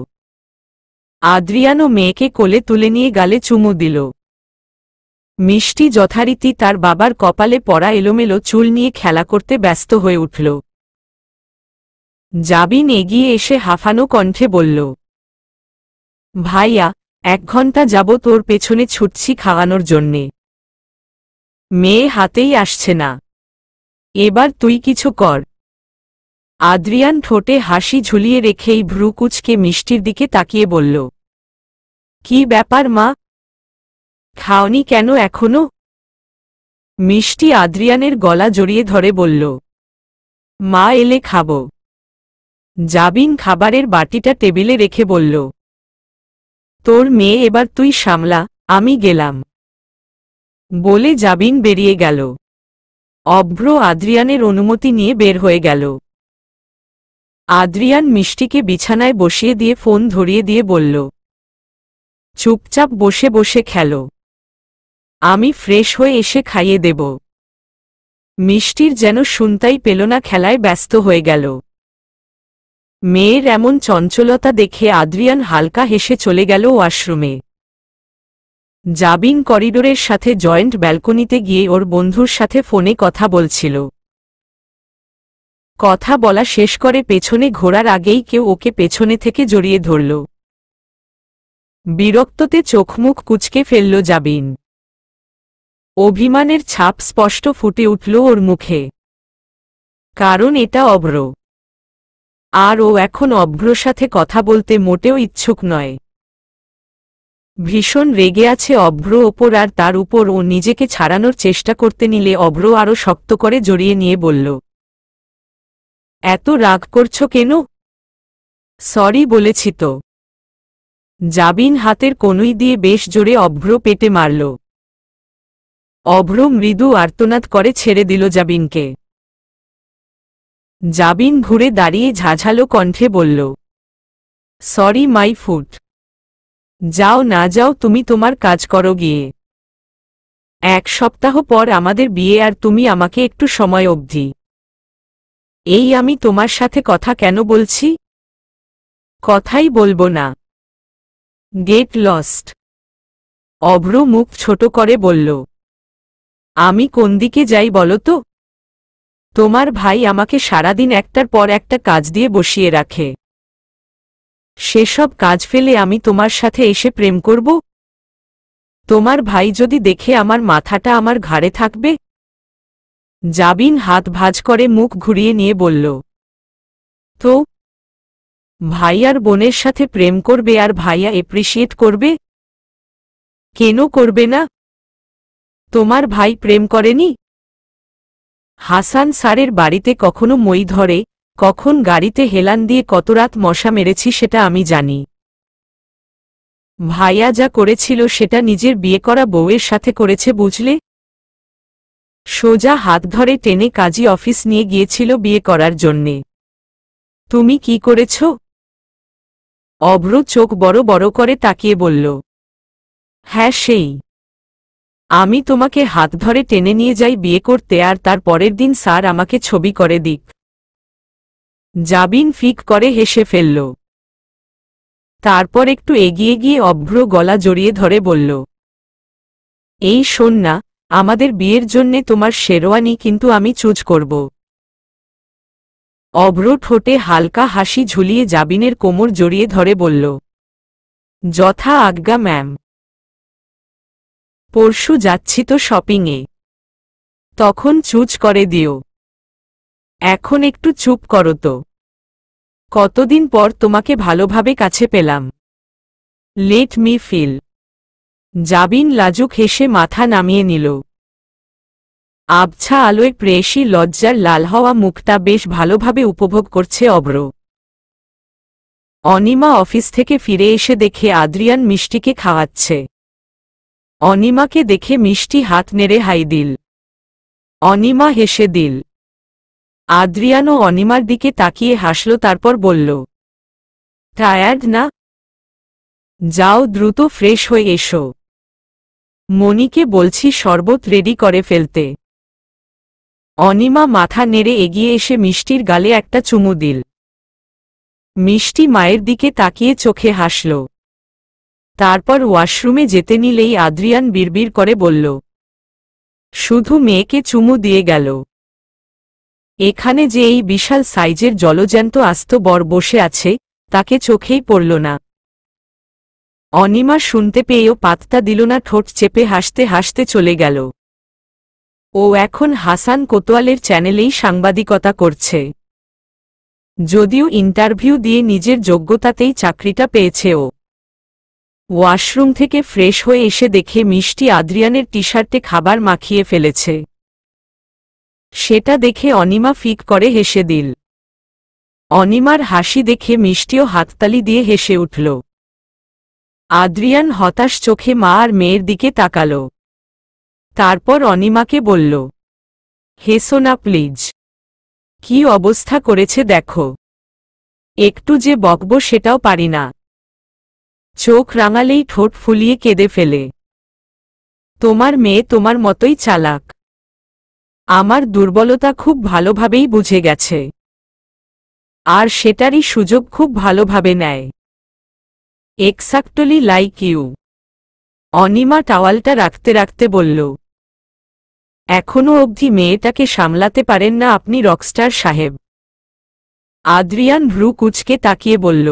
আদ্রিয়ানও মেয়েকে কোলে তুলে নিয়ে গালে চুমু দিল। মিষ্টি যথারীতি তার বাবার কপালে পড়া এলোমেলো চুল নিয়ে খেলা করতে ব্যস্ত হয়ে উঠল। জাবিন এগিয়ে এসে হাফানো কণ্ঠে বলল, ভাইয়া, এক ঘণ্টা যাব তোর পেছনে ছুটছি খাওয়ানোর জন্যে। মেয়ে হাতেই আসছে না। এবার তুই কিছু কর আদ্রিয়ান ঠোঁটে হাসি ঝুলিয়ে রেখেই ভ্রুকুচকে মিষ্টির দিকে তাকিয়ে বলল, কি ব্যাপার মা খাওনি কেন এখনও? মিষ্টি আদ্রিয়ানের গলা জড়িয়ে ধরে বলল, মা এলে খাব। জাবিন খাবারের বাটিটা টেবিলে রেখে বলল, তোর মেয়ে এবার তুই সামলা, আমি গেলাম। বলে জাবিন বেরিয়ে গেল। অভ্র আদ্রিয়ানের অনুমতি নিয়ে বের হয়ে গেল। আদ্রিয়ান মিষ্টিকে বিছানায় বসিয়ে দিয়ে ফোন ধরিয়ে দিয়ে বলল, চুপচাপ বসে বসে খেলো। আমি ফ্রেশ হয়ে এসে খাইয়ে দেব। মিষ্টির যেন শুনতাই পেল না, খেলায় ব্যস্ত হয়ে গেল। মেয়ের এমন চঞ্চলতা দেখে আদ্রিয়ান হালকা হেসে চলে গেল ওয়াশরুমে। জাবিন করিডোরের সাথে জয়েন্ট ব্যালকনিতে গিয়ে ওর বন্ধুর সাথে ফোনে কথা বলছিল। কথা বলা শেষ করে পেছনে ঘোরার আগেই কেউ ওকে পেছনে থেকে জড়িয়ে ধরল। বিরক্ততে চোখমুখ কুচকে ফেলল জাবিন। অভিমানের ছাপ স্পষ্ট ফুটে উঠল ওর মুখে। কারণ এটা অভ্র। আর ও এখন অভ্র সাথে কথা বলতে মোটেও ইচ্ছুক নয়। ভীষণ রেগে আছে অভ্র ওপর আর তার উপর ও নিজেকে ছাড়ানোর চেষ্টা করতে নিলে অভ্র আরও শক্ত করে জড়িয়ে নিয়ে বলল, এত রাগ করছ কেন? সরি, বলেছি তো। জাবিন হাতের কনুই দিয়ে বেশ জোরে অভ্র পেটে মারল। অভ্র মৃদু আর্তনাদ করে ছেড়ে দিল জাবিনকে। জাবিন ঘুরে দাঁড়িয়ে ঝাঝালো কণ্ঠে বলল, সরি, মাই ফুট। যাও না যাও, তুমি তোমার কাজ করো গিয়ে। এক সপ্তাহ পর আমাদের বিয়ে আর তুমি আমাকে একটু সময় অবধি। এই আমি তোমার সাথে কথা কেন বলছি? কথাই বলব না। Get lost. অভ্র মুখ ছোট করে বলল আমি কোন দিকে যাই বলো তো? তোমার ভাই আমাকে সারাদিন একটার পর একটা কাজ দিয়ে বসিয়ে রাখে। সেসব কাজ ফেলে আমি তোমার সাথে এসে প্রেম করব? তোমার ভাই যদি দেখে আমার মাথাটা আমার ঘাড়ে থাকবে? জাবিন হাত ভাজ করে মুখ ঘুরিয়ে নিয়ে বলল, তো, ভাই আর বোনের সাথে প্রেম করবে আর ভাইয়া এপ্রিসিয়েট করবে? কেন করবে না? তোমার ভাই প্রেম করেনি? হাসান স্যারের বাড়িতে কখনো মই ধরে, কখন গাড়িতে হেলান দিয়ে কত রাত মশা মেরেছি সেটা আমি জানি। ভাইয়া যা করেছিল সেটা নিজের বিয়ে করা বউয়ের সাথে করেছে বুঝলে? সোজা হাত ধরে টেনে কাজী অফিস নিয়ে গিয়েছিল বিয়ে করার জন্যে। তুমি কি করেছ? অভ্র চোখ বড় বড় করে তাকিয়ে বলল হ্যাঁ সেই। আমি তোমাকে হাত ধরে টেনে নিয়ে যাই বিয়ে করতে আর তার পরের দিন স্যার আমাকে ছবি করে দিক। জাবিন ফিক করে হেসে ফেলল। তারপর একটু এগিয়ে গিয়ে অভ্র গলা জড়িয়ে ধরে বলল, এই শোন না, আমাদের বিয়ের জন্যে তোমার শেরওয়ানি কিন্তু আমি চুজ করব অভ্র ঠোঁটে হালকা হাসি ঝুলিয়ে জাবিনের কোমর জড়িয়ে ধরে বলল, যথা আজ্ঞা, ম্যাম। পরশু যাচ্ছি তো শপিংয়ে তখন চুজ করে দিও। এখন একটু চুপ করো তো। কতদিন পর তোমাকে ভালোভাবে কাছে পেলাম। লেট মি ফিল জাবিন লাজুক হেসে মাথা নামিয়ে নিল। আবছা আলোয় প্রেয়সী লজ্জার লাল হওয়া মুখটা বেশ ভালোভাবে উপভোগ করছে অব্র অনিমা অফিস থেকে ফিরে এসে দেখে আদ্রিয়ান মিষ্টিকে খাওয়াচ্ছে। অনিমাকে দেখে মিষ্টি হাত নেড়ে হাই দিল। অনিমা হেসে দিল। আদ্রিয়ানও অনিমার দিকে তাকিয়ে হাসল, তারপর বলল টায়ার্ড না? যাও দ্রুত ফ্রেশ হয়ে এসো। মনিকে বলছি শরবত রেডি করে ফেলতে। অনিমা মাথা নেড়ে এগিয়ে এসে মিষ্টির গালে একটা চুমু দিল। মিষ্টি মায়ের দিকে তাকিয়ে চোখে হাসল। তারপর ওয়াশরুমে যেতে নিলেই আদ্রিয়ান বিড়বিড় করে বলল, শুধু মেয়েকে চুমু দিয়ে গেল। এখানে যে এই বিশাল সাইজের জলজ্যান্ত আস্ত বর বসে আছে, তাকে চোখেই পড়ল না। অনিমা শুনতে পেয়েও পাত্তা দিল না, ঠোঁট চেপে হাসতে হাসতে চলে গেল। ও এখন হাসান কোতোয়ালের চ্যানেলেই সাংবাদিকতা করছে। যদিও ইন্টারভিউ দিয়ে নিজের যোগ্যতাতেই চাকরিটা পেয়েছে ও। ওয়াশরুম থেকে ফ্রেশ হয়ে এসে দেখে মিষ্টি আদ্রিয়ানের টি শার্টে খাবার মাখিয়ে ফেলেছে। সেটা দেখে অনিমা ফিক করে হেসে দিল। অনিমার হাসি দেখে মিষ্টিও হাততালি দিয়ে হেসে উঠল। আদ্রিয়ান হতাশ চোখে মা আর মেয়ের দিকে তাকাল। তারপর অনিমাকে বলল হেসো না প্লিজ, কি অবস্থা করেছে দেখো। একটু যে বকব সেটাও পারি না। চোখ রাঙালেই ঠোঁট ফুলিয়ে কেঁদে ফেলে। তোমার মেয়ে তোমার মতোই চালাক। আমার দুর্বলতা খুব ভালোভাবেই বুঝে গেছে। আর সেটারই সুযোগ খুব ভালোভাবে নেয়। এক্সাক্টলি লাইক ইউ অনিমা টাওয়ালটা রাখতে রাখতে বলল এখনও অবধি মেয়েটাকে সামলাতে পারেন না আপনি রকস্টার সাহেব। আদ্রিয়ান ভ্রু কুচকে তাকিয়ে বলল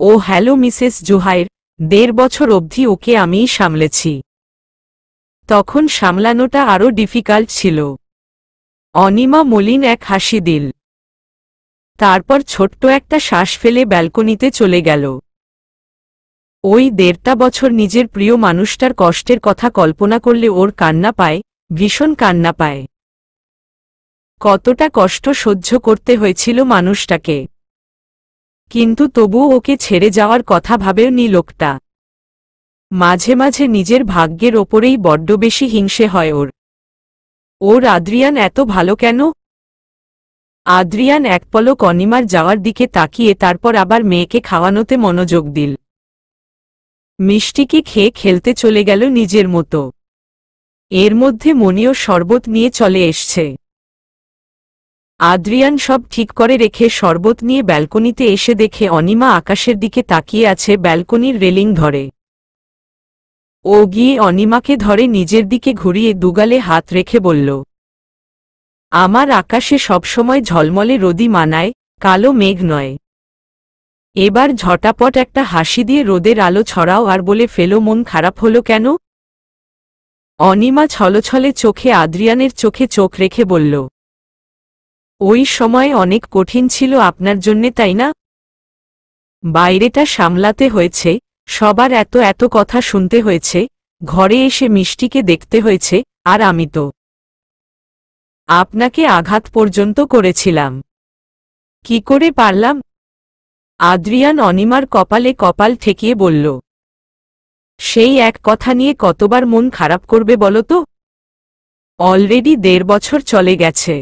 ও হ্যালো মিসেস জুহাইর, দেড় বছর অবধি ওকে আমিই সামলেছি। তখন সামলানোটা আরও ডিফিকাল্ট ছিল। অনিমা মলিন এক হাসি দিল। তারপর ছোট্ট একটা শ্বাস ফেলে ব্যালকনিতে চলে গেল। ওই দেড়টা বছর নিজের প্রিয় মানুষটার কষ্টের কথা কল্পনা করলে ওর কান্না পায়, ভীষণ কান্না পায়। কতটা কষ্ট সহ্য করতে হয়েছিল মানুষটাকে। কিন্তু তবুও ওকে ছেড়ে যাওয়ার কথা ভাবেও নি লোকটা। মাঝে মাঝে নিজের ভাগ্যের ওপরেই বড্ড বেশি হিংসে হয় ওর। ওর আদ্রিয়ান এত ভালো কেন? আদ্রিয়ান এক পলক অনিমার যাওয়ার দিকে তাকিয়ে তারপর আবার মেয়েকে খাওয়ানোতে মনোযোগ দিল। মিষ্টিকে খেয়ে খেলতে চলে গেল নিজের মতো। এর মধ্যে মনীয় শরবত নিয়ে চলে এসছে। আদ্রিয়ান সব ঠিক করে রেখে শরবত নিয়ে ব্যালকনিতে এসে দেখে অনিমা আকাশের দিকে তাকিয়ে আছে ব্যালকনির রেলিং ধরে। ও গিয়ে অনিমাকে ধরে নিজের দিকে ঘুরিয়ে দুগালে হাত রেখে বলল, আমার আকাশে সবসময় ঝলমলে রোদি মানায়, কালো মেঘ নয়। এবার ঝটাপট একটা হাসি দিয়ে রোদের আলো ছড়াও আর বলে ফেলো, মন খারাপ হলো কেন? অনিমা ছলছলে চোখে আদ্রিয়ানের চোখে চোখ রেখে বলল ওই সময় অনেক কঠিন ছিল আপনার জন্যে, তাই না? বাইরেটা সামলাতে হয়েছে, সবার এত এত কথা শুনতে হয়েছে, ঘরে এসে মিষ্টিকে দেখতে হয়েছে, আর আমি তো আপনাকে আঘাত পর্যন্ত করেছিলাম। কি করে পারলাম? আদ্রিয়ান অনিমার কপালে কপাল ঠেকিয়ে বলল, সেই এক কথা নিয়ে কতবার মন খারাপ করবে বলো তো? অলরেডি দেড় বছর চলে গেছে।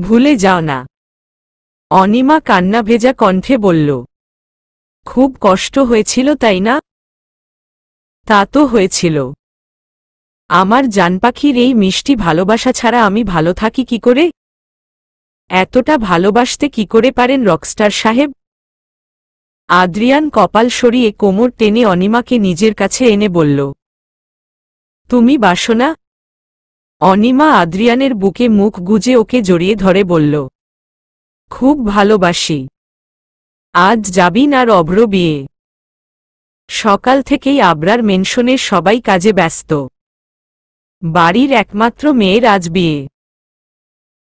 ভুলে যাও না। অনিমা কান্না ভেজা কণ্ঠে বলল, খুব কষ্ট হয়েছিল, তাই না? তা তো হয়েছিল। আমার জানপাখির এই মিষ্টি ভালোবাসা ছাড়া আমি ভালো থাকি কি করে? এতটা ভালোবাসতে কি করে পারেন রকস্টার সাহেব? আদ্রিয়ান কপাল সরিয়ে কোমর টেনে অনিমাকে নিজের কাছে এনে বলল, তুমি বাসনা অনিমা আদ্রিয়ানের বুকে মুখ গুজে ওকে জড়িয়ে ধরে বলল, খুব ভালোবাসি। আজ যাবিন আর অভ্র বিয়ে। সকাল থেকেই আবরার মেনশনের সবাই কাজে ব্যস্ত। বাড়ির একমাত্র মেয়ের আজ বিয়ে।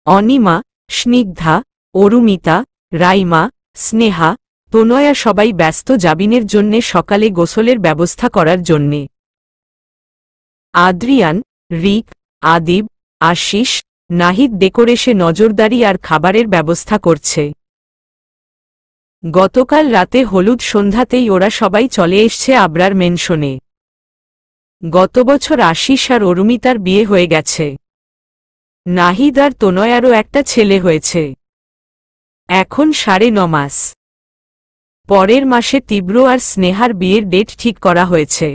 অনিমা, স্নিগ্ধা, অরুমিতা, রাইমা, স্নেহা, তনয়া সবাই ব্যস্ত জাবিনের জন্যে সকালে গোসলের ব্যবস্থা করার জন্যে। আদ্রিয়ান, রিক আদিব, আশিস, নাহিদ ডেকোরেশে নজরদারি আর খাবারের ব্যবস্থা করছে। গতকাল রাতে হলুদ সন্ধ্যাতেই ওরা সবাই চলে এসছে আবরার মেনশনে গত বছর আশিস আর অরুমিতার বিয়ে হয়ে গেছে। নাহিদ আর তনয়ারও একটা ছেলে হয়েছে। এখন সাড়ে ন মাস। পরের মাসে তীব্র আর স্নেহার বিয়ের ডেট ঠিক করা হয়েছে।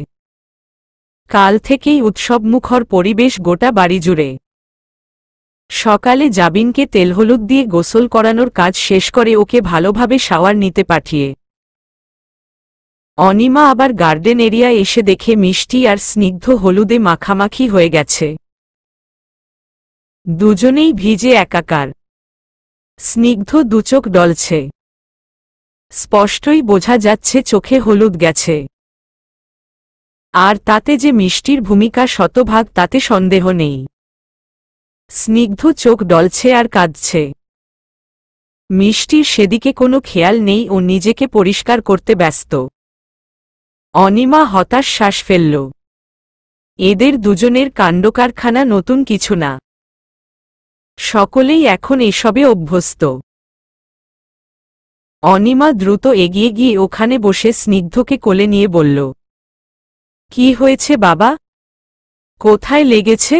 কাল থেকেই উৎসবমুখর পরিবেশ গোটা বাড়ি জুড়ে। সকালে জাবিনকে তেলহলুদ দিয়ে গোসল করানোর কাজ শেষ করে ওকে ভালোভাবে শাওয়ার নিতে পাঠিয়ে। অনিমা আবার গার্ডেন এরিয়া এসে দেখে মিষ্টি আর স্নিগ্ধ হলুদে মাখামাখি হয়ে গেছে। দুজনেই ভিজে একাকার। স্নিগ্ধ দুচোখ ডলছে। স্পষ্টই বোঝা যাচ্ছে চোখে হলুদ গেছে। আর তাতে যে মিষ্টির ভূমিকা শতভাগ তাতে সন্দেহ নেই। স্নিগ্ধ চোখ ডলছে আর কাঁদছে। মিষ্টির সেদিকে কোনো খেয়াল নেই ও নিজেকে পরিষ্কার করতে ব্যস্ত। অনিমা হতাশ শ্বাস ফেলল। এদের দুজনের কাণ্ডকারখানা নতুন কিছু না। সকলেই এখন এসবে অভ্যস্ত। অনিমা দ্রুত এগিয়ে গিয়ে ওখানে বসে স্নিগ্ধকে কোলে নিয়ে বলল কি হয়েছে বাবা? কোথায় লেগেছে?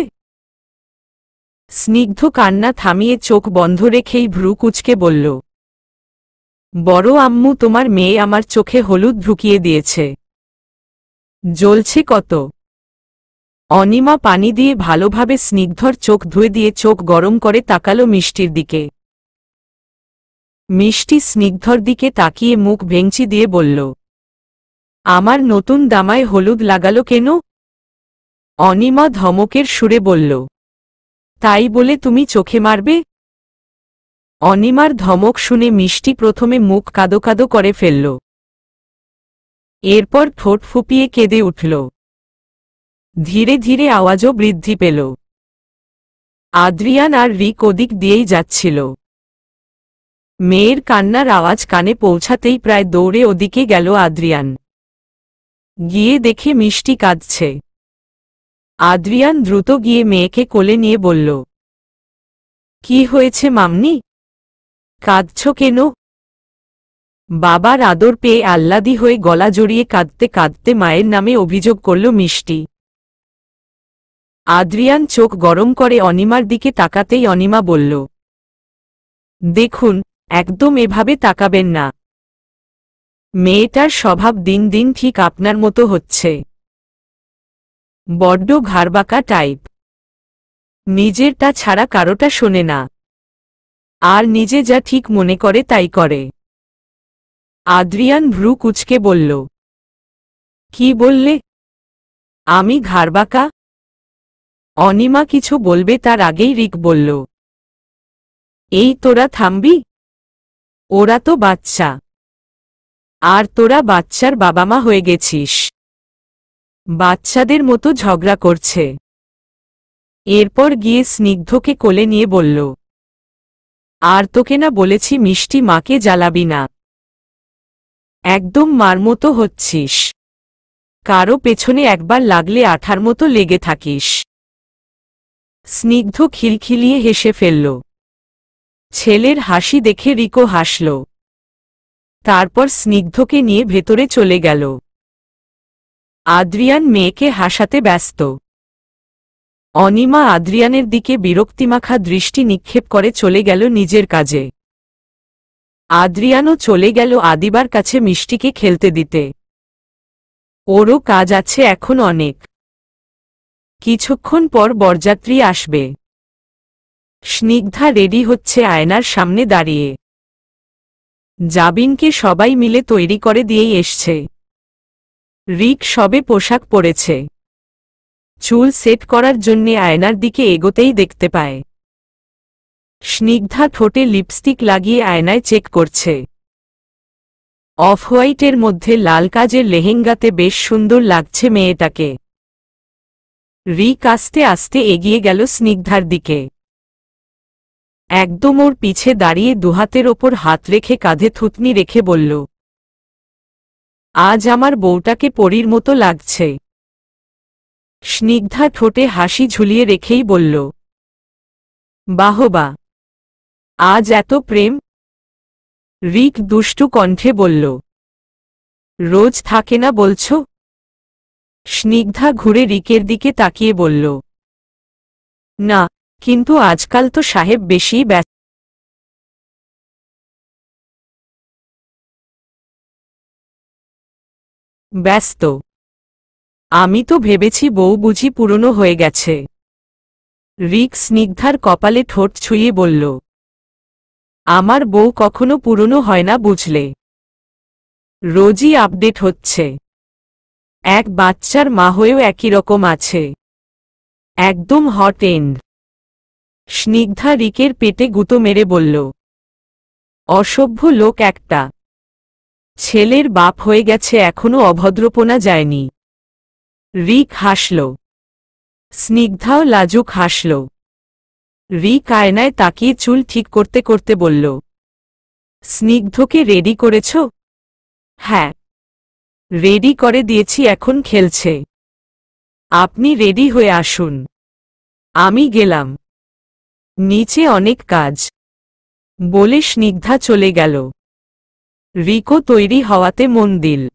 স্নিগ্ধ কান্না থামিয়ে চোখ বন্ধ রেখেই ভ্রু কুচকে বলল, বড় আম্মু, তোমার মেয়ে আমার চোখে হলুদ ঢুকিয়ে দিয়েছে। জ্বলছে কত? অনিমা পানি দিয়ে ভালোভাবে স্নিগ্ধর চোখ ধুয়ে দিয়ে চোখ গরম করে তাকালো মিষ্টির দিকে। মিষ্টি স্নিগ্ধর দিকে তাকিয়ে মুখ ভেঙচি দিয়ে বলল আমার নতুন দামায় হলুদ লাগালো কেন? অনিমা ধমকের সুরে বলল, তাই বলে তুমি চোখে মারবে? অনিমার ধমক শুনে মিষ্টি প্রথমে মুখ কাদো কাদো করে ফেলল। এরপর ঠোঁট ফুপিয়ে কেঁদে উঠল। ধীরে ধীরে আওয়াজও বৃদ্ধি পেল। আদ্রিয়ান আর রিক ওদিক দিয়েই যাচ্ছিল। মেয়ের কান্নার আওয়াজ কানে পৌঁছাতেই প্রায় দৌড়ে ওদিকে গেল আদ্রিয়ান। গিয়ে দেখে মিষ্টি কাঁদছে। আদ্রিয়ান দ্রুত গিয়ে মেয়েকে কোলে নিয়ে বলল, কি হয়েছে মামনি? কাঁদছ কেন? বাবার আদর পেয়ে আহ্লাদি হয়ে গলা জড়িয়ে কাঁদতে কাঁদতে মায়ের নামে অভিযোগ করল মিষ্টি। আদ্রিয়ান চোখ গরম করে অনিমার দিকে তাকাতেই অনিমা বলল, দেখুন, একদম এভাবে তাকাবেন না। মেয়েটার স্বভাব দিন দিন ঠিক আপনার মতো হচ্ছে। বড্ড ঘাড়বাঁকা টাইপ। নিজেরটা ছাড়া কারোটা শোনে না। আর নিজে যা ঠিক মনে করে তাই করে। আদ্রিয়ান ভ্রু কুচকে বলল, কি বললে? আমি ঘাড়বাঁকা? অনিমা কিছু বলবে তার আগেই রিক বলল, এই তোরা থামবি? ওরা তো বাচ্চা। আর তোরা বাচ্চার বাবা মা হয়ে গেছিস। বাচ্চাদের মতো ঝগড়া করছে। এরপর গিয়ে স্নিগ্ধকে কোলে নিয়ে বলল, আর তোকে না বলেছি মিষ্টি মাকে জ্বালাবি না। একদম মার মতো হচ্ছিস। কারও পেছনে একবার লাগলে আঠার মতো লেগে থাকিস। স্নিগ্ধ খিলখিলিয়ে হেসে ফেলল। ছেলের হাসি দেখে রিকো হাসল। তারপর স্নিগ্ধকে নিয়ে ভেতরে চলে গেল। আদ্রিয়ান মেয়েকে হাসাতে ব্যস্ত। অনিমা আদ্রিয়ানের দিকে বিরক্তিমাখা দৃষ্টি নিক্ষেপ করে চলে গেল নিজের কাজে। আদ্রিয়ানও চলে গেল আদিবার কাছে মিষ্টিকে খেলতে দিতে। ওরও কাজ আছে এখন অনেক। কিছুক্ষণ পর বরযাত্রী আসবে। স্নিগ্ধা রেডি হচ্ছে আয়নার সামনে দাঁড়িয়ে। জাবিনকে সবাই মিলে তৈরি করে দিয়েই এসছে। রিক সবে পোশাক পরেছে। চুল সেট করার জন্যে আয়নার দিকে এগোতেই দেখতে পায়। স্নিগ্ধা ঠোঁটে লিপস্টিক লাগিয়ে আয়নায় চেক করছে। অফ হোয়াইটের মধ্যে লাল কাজের লেহেঙ্গাতে বেশ সুন্দর লাগছে মেয়েটাকে। রিক আস্তে আস্তে এগিয়ে গেল স্নিগ্ধার দিকে। একদম ওর পিছে দাঁড়িয়ে দুহাতের ওপর হাত রেখে কাঁধে থুতনি রেখে বলল, আজ আমার বউটাকে পরীর মতো লাগছে। স্নিগ্ধা ঠোঁটে হাসি ঝুলিয়ে রেখেই বলল, বাহবা, আজ এত প্রেম? রিক দুষ্টু কণ্ঠে বলল, রোজ থাকে না বলছ? স্নিগ্ধা ঘুরে রিকের দিকে তাকিয়ে বলল, না কিন্তু আজকাল তো সাহেব বেশি ব্যস্ত। ব্যস্ত। আমি তো ভেবেছি বউ বুঝি পুরনো হয়ে গেছে। রিক স্নিগ্ধার কপালে ঠোঁট ছুঁয়ে বলল, আমার বউ কখনো পুরনো হয় না বুঝলে। রোজই আপডেট হচ্ছে। এক বাচ্চার মা হয়েও একই রকম আছে। একদম হট এন্ড। স্নিগ্ধা রিকের পেটে গুঁতো মেরে বলল, অসভ্য লোক একটা। ছেলের বাপ হয়ে গেছে, এখনও অভদ্রপনা যায়নি। রিক হাসল। স্নিগ্ধাও লাজুক হাসল। রিক আয়নায় তাকিয়ে চুল ঠিক করতে করতে বলল, স্নিগ্ধকে রেডি করেছ? হ্যাঁ। রেডি করে দিয়েছি, এখন খেলছে। আপনি রেডি হয়ে আসুন। আমি গেলাম। নিচে অনেক কাজ। বলে স্নিগ্ধা চলে গেল। রিকো তৈরি হওয়াতে মন দিল।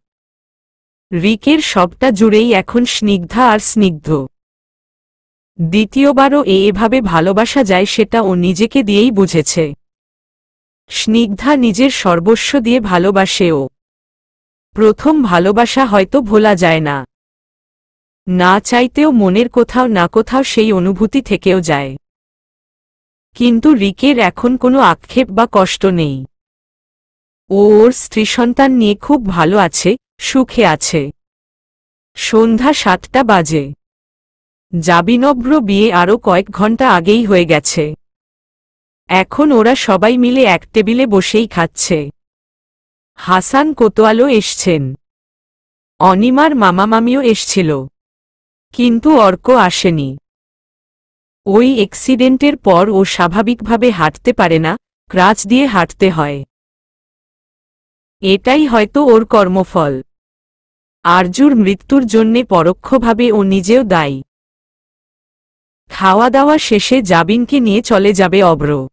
রিকের সবটা জুড়েই এখন স্নিগ্ধা আর স্নিগ্ধ। দ্বিতীয়বারও এ এভাবে ভালোবাসা যায় সেটা ও নিজেকে দিয়েই বুঝেছে। স্নিগ্ধা নিজের সর্বস্ব দিয়ে ভালোবাসেও প্রথম ভালোবাসা হয়তো ভোলা যায় না। না চাইতেও মনের কোথাও না কোথাও সেই অনুভূতি থেকেও যায়। কিন্তু রিকের এখন কোনো আক্ষেপ বা কষ্ট নেই। ওর স্ত্রী সন্তান নিয়ে খুব ভালো আছে, সুখে আছে। সন্ধ্যা সাতটা বাজে। জাবিনব্র বিয়ে আরও কয়েক ঘণ্টা আগেই হয়ে গেছে। এখন ওরা সবাই মিলে এক টেবিলে বসেই খাচ্ছে। হাসান কোতোয়ালও এসছেন। অনিমার মামামামিও এসছিল। কিন্তু অর্ক আসেনি। ওই এক্সিডেন্টের পর ও স্বাভাবিকভাবে হাঁটতে পারে না, ক্রাচ দিয়ে হাঁটতে হয়। এটাই হয়তো ওর কর্মফল। আরজুর মৃত্যুর জন্যে পরোক্ষভাবে ও নিজেও দায়ী। খাওয়া দাওয়া শেষে জাবিনকে নিয়ে চলে যাবে অব্র।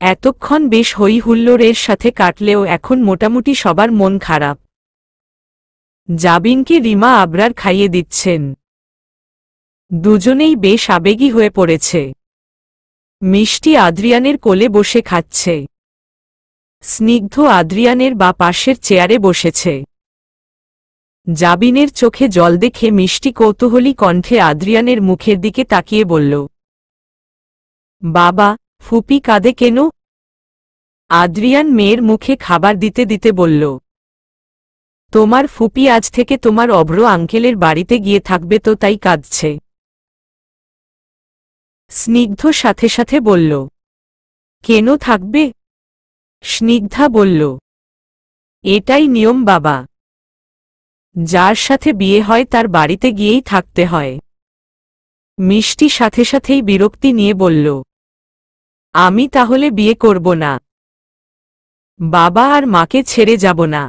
এতক্ষণ বেশ হই হুল্লোড়ের সাথে কাটলেও এখন মোটামুটি সবার মন খারাপ। জাবিনকে রিমা আবরার খাইয়ে দিচ্ছেন। দুজনেই বেশ আবেগী হয়ে পড়েছে। মিষ্টি আদ্রিয়ানের কোলে বসে খাচ্ছে। স্নিগ্ধ আদ্রিয়ানের বা পাশের চেয়ারে বসেছে। জাবিনের চোখে জল দেখে মিষ্টি কৌতূহলী কণ্ঠে আদ্রিয়ানের মুখের দিকে তাকিয়ে বলল, বাবা, ফুপি কাঁদে কেন? আদ্রিয়ান মেয়ের মুখে খাবার দিতে দিতে বলল, তোমার ফুপি আজ থেকে তোমার অভ্র আঙ্কেলের বাড়িতে গিয়ে থাকবে তো তাই কাঁদছে। স্নিগ্ধ সাথে সাথে বলল, কেন থাকবে? স্নিগ্ধা বলল, এটাই নিয়ম, বাবা। যার সাথে বিয়ে হয় তার বাড়িতে গিয়েই থাকতে হয়। মিষ্টি সাথে সাথেই বিরক্তি নিয়ে বলল, আমি তাহলে বিয়ে করব না। বাবা আর মাকে ছেড়ে যাব না।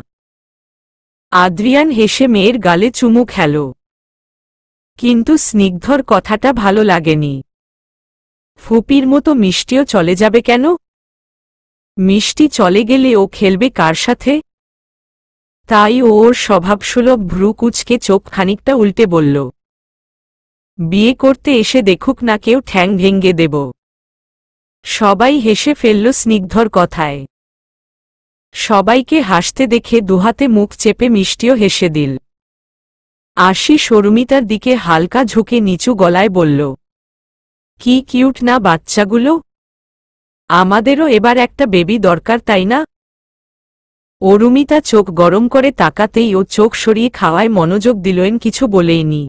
আদ্রিয়ান হেসে মেয়ের গালে চুমু খেল। কিন্তু স্নিগ্ধর কথাটা ভালো লাগেনি। ফুপির মতো মিষ্টিও চলে যাবে কেন? মিষ্টি চলে গেলে ও খেলবে কার সাথে? তাই ওর স্বভাবসুলভ ভ্রু কুচকে চোখ খানিকটা উল্টে বলল, বিয়ে করতে এসে দেখুক না কেউ ঠ্যাং ভেঙ্গে দেব। সবাই হেসে ফেলল স্নিগ্ধর কথায়। সবাইকে হাসতে দেখে দুহাতে মুখ চেপে মিষ্টিও হেসে দিল। আশি সরুমিতার দিকে হালকা ঝুঁকে নিচু গলায় বলল কি কিউট না বাচ্চাগুলো? আমাদেরও এবার একটা বেবি দরকার, তাই না? অরুমিতা চোখ গরম করে তাকাতেই ও চোখ সরিয়ে খাওয়ায় মনোযোগ দিলেন, কিছু বলেইনি।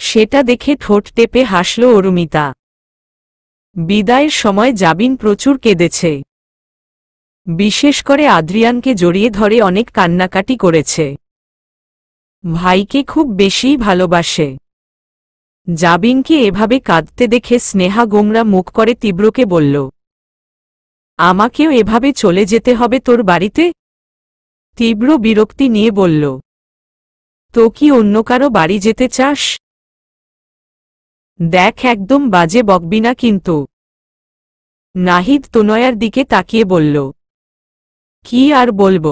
সেটা দেখে ঠোঁট টেপে হাসল অরুমিতা। বিদায়ের সময় জাবিন প্রচুর কেঁদেছে। বিশেষ করে আদ্রিয়ানকে জড়িয়ে ধরে অনেক কান্নাকাটি করেছে। ভাইকে খুব বেশিই ভালোবাসে। জাবিনকে এভাবে কাঁদতে দেখে স্নেহা গোমরা মুখ করে তীব্রকে বলল, আমাকেও এভাবে চলে যেতে হবে তোর বাড়িতে? তীব্র বিরক্তি নিয়ে বলল, তো কি অন্য কারও বাড়ি যেতে চাস? দেখ, একদম বাজে বকবি না কিন্তু। নাহিদ তোনয়ার দিকে তাকিয়ে বলল, কি আর বলব?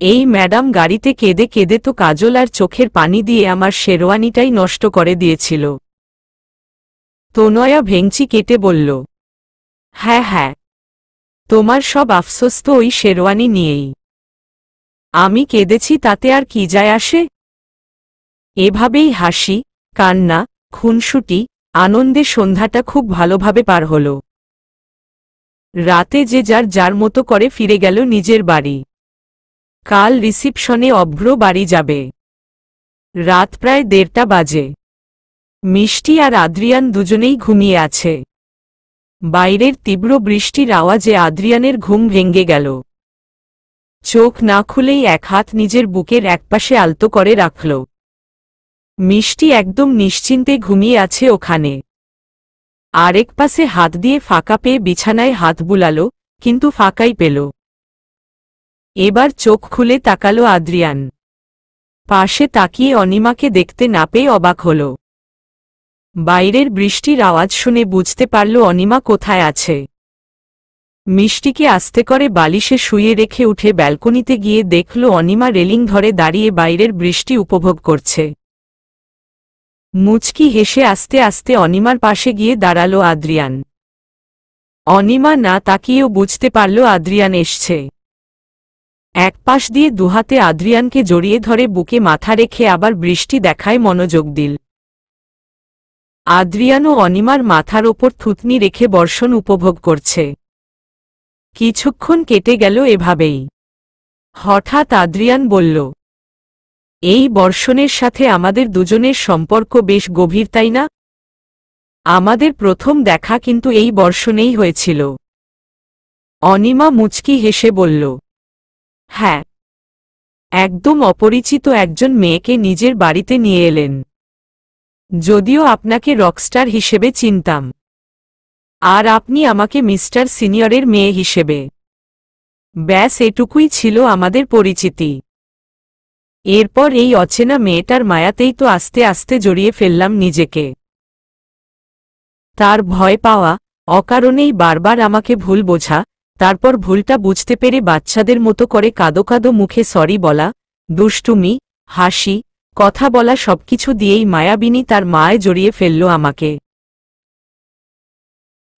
এই ম্যাডাম গাড়িতে কেঁদে কেঁদে তো কাজল আর চোখের পানি দিয়ে আমার শেরওয়ানিটাই নষ্ট করে দিয়েছিল। তনয়া ভেংচি কেটে বলল হ্যাঁ হ্যাঁ। তোমার সব আফসোস তো ওই শেরওয়ানি নিয়েই। আমি কেঁদেছি তাতে আর কি যায় আসে? এভাবেই হাসি, কান্না, খুনসুটি, আনন্দে সন্ধ্যাটা খুব ভালোভাবে পার হল। রাতে যে যার যার মতো করে ফিরে গেল নিজের বাড়ি। কাল রিসিপশনে অভ্র বাড়ি যাবে। রাত প্রায় দেড়টা বাজে। মিষ্টি আর আদ্রিয়ান দুজনেই ঘুমিয়ে আছে। বাইরের তীব্র বৃষ্টির আওয়াজে আদ্রিয়ানের ঘুম ভেঙ্গে গেল। চোখ না খুলেই এক হাত নিজের বুকের একপাশে আলতো করে রাখল। মিষ্টি একদম নিশ্চিন্তে ঘুমিয়ে আছে ওখানে। আরেক পাশে হাত দিয়ে ফাঁকা পেয়ে বিছানায় হাত বুলালো, কিন্তু ফাঁকাই পেল। এবার চোখ খুলে তাকালো আদ্রিয়ান। পাশে তাকিয়ে অনিমাকে দেখতে না পেয়ে অবাক হল। বাইরের বৃষ্টির আওয়াজ শুনে বুঝতে পারল অনিমা কোথায় আছে। মিষ্টিকে আস্তে করে বালিশে শুয়ে রেখে উঠে ব্যালকনিতে গিয়ে দেখল অনিমা রেলিং ধরে দাঁড়িয়ে বাইরের বৃষ্টি উপভোগ করছে। মুচকি হেসে আস্তে আস্তে অনিমার পাশে গিয়ে দাঁড়াল আদ্রিয়ান। অনিমা না তাকিয়েও বুঝতে পারল আদ্রিয়ান এসছে। এক পাশ দিয়ে দুহাতে আদ্রিয়ানকে জড়িয়ে ধরে বুকে মাথা রেখে আবার বৃষ্টি দেখায় মনোযোগ দিল। আদ্রিয়ানও অনিমার মাথার ওপর থুতনি রেখে বর্ষণ উপভোগ করছে। কিছুক্ষণ কেটে গেল এভাবেই। হঠাৎ আদ্রিয়ান বলল, এই বর্ষণের সাথে আমাদের দুজনের সম্পর্ক বেশ গভীর, তাই না? আমাদের প্রথম দেখা কিন্তু এই বর্ষণেই হয়েছিল। অনিমা মুচকি হেসে বলল হ্যাঁ। একদম অপরিচিত একজন মেয়েকে নিজের বাড়িতে নিয়ে এলেন। যদিও আপনাকে রকস্টার হিসেবে চিনতাম। আর আপনি আমাকে মিস্টার সিনিয়রের মেয়ে হিসেবে। ব্যাস, এটুকুই ছিল আমাদের পরিচিতি। এরপর এই অচেনা মেয়েটার মায়াতেই তো আস্তে আস্তে জড়িয়ে ফেললাম নিজেকে। তার ভয় পাওয়া অকারণেই বারবার আমাকে ভুল বোঝা তারপর ভুলটা বুঝতে পেরে বাচ্চাদের মতো করে কাদো কাদো মুখে সরি বলা, দুষ্টুমি, হাসি, কথা বলা সবকিছু দিয়েই মায়াবিনী তার মায় জড়িয়ে ফেলল আমাকে।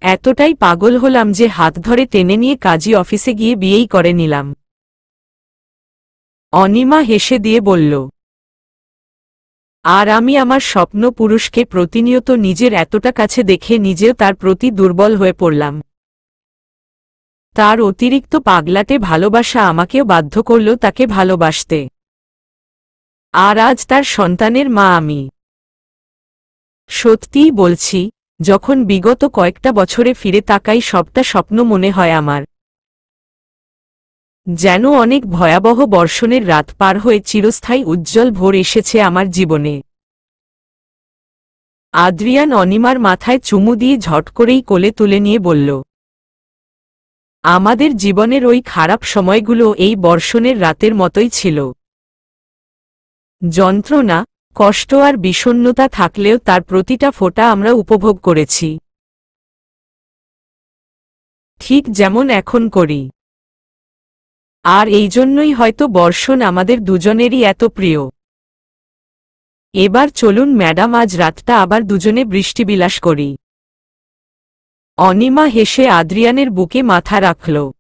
এতটাই পাগল হলাম যে হাত ধরে টেনে নিয়ে কাজী অফিসে গিয়ে বিয়েই করে নিলাম। অনিমা হেসে দিয়ে বলল, আর আমি আমার স্বপ্ন পুরুষকে প্রতিনিয়ত নিজের এতটা কাছে দেখে নিজেও তার প্রতি দুর্বল হয়ে পড়লাম। তার অতিরিক্ত পাগলাটে ভালোবাসা আমাকেও বাধ্য করল তাকে ভালোবাসতে। আর আজ তার সন্তানের মা আমি। সত্যিই বলছি, যখন বিগত কয়েকটা বছরে ফিরে তাকাই সবটা স্বপ্ন মনে হয় আমার। যেন অনেক ভয়াবহ বর্ষণের রাত পার হয়ে চিরস্থায়ী উজ্জ্বল ভোর এসেছে আমার জীবনে। আদ্রিয়ান অনিমার মাথায় চুমু দিয়ে ঝট করেই কোলে তুলে নিয়ে বলল আমাদের জীবনের ওই খারাপ সময়গুলো এই বর্ষণের রাতের মতোই ছিল। যন্ত্রণা, কষ্ট আর বিষণ্নতা থাকলেও তার প্রতিটা ফোঁটা আমরা উপভোগ করেছি। ঠিক যেমন এখন করি। আর এই জন্যই হয়তো বর্ষণ আমাদের দুজনেরই এত প্রিয়। এবার চলুন ম্যাডাম, আজ রাতটা আবার দুজনে বৃষ্টিবিলাস করি। অনিমা হেসে আদ্রিয়ানের বুকে মাথা রাখল।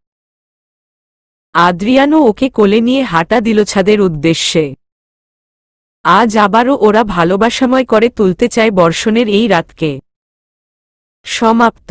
আদ্রিয়ানও ওকে কোলে নিয়ে হাঁটা দিল ছাদের উদ্দেশ্যে। আজ আবারও ওরা ভালোবাসাময় করে তুলতে চায় বর্ষণের এই রাতকে। সমাপ্ত।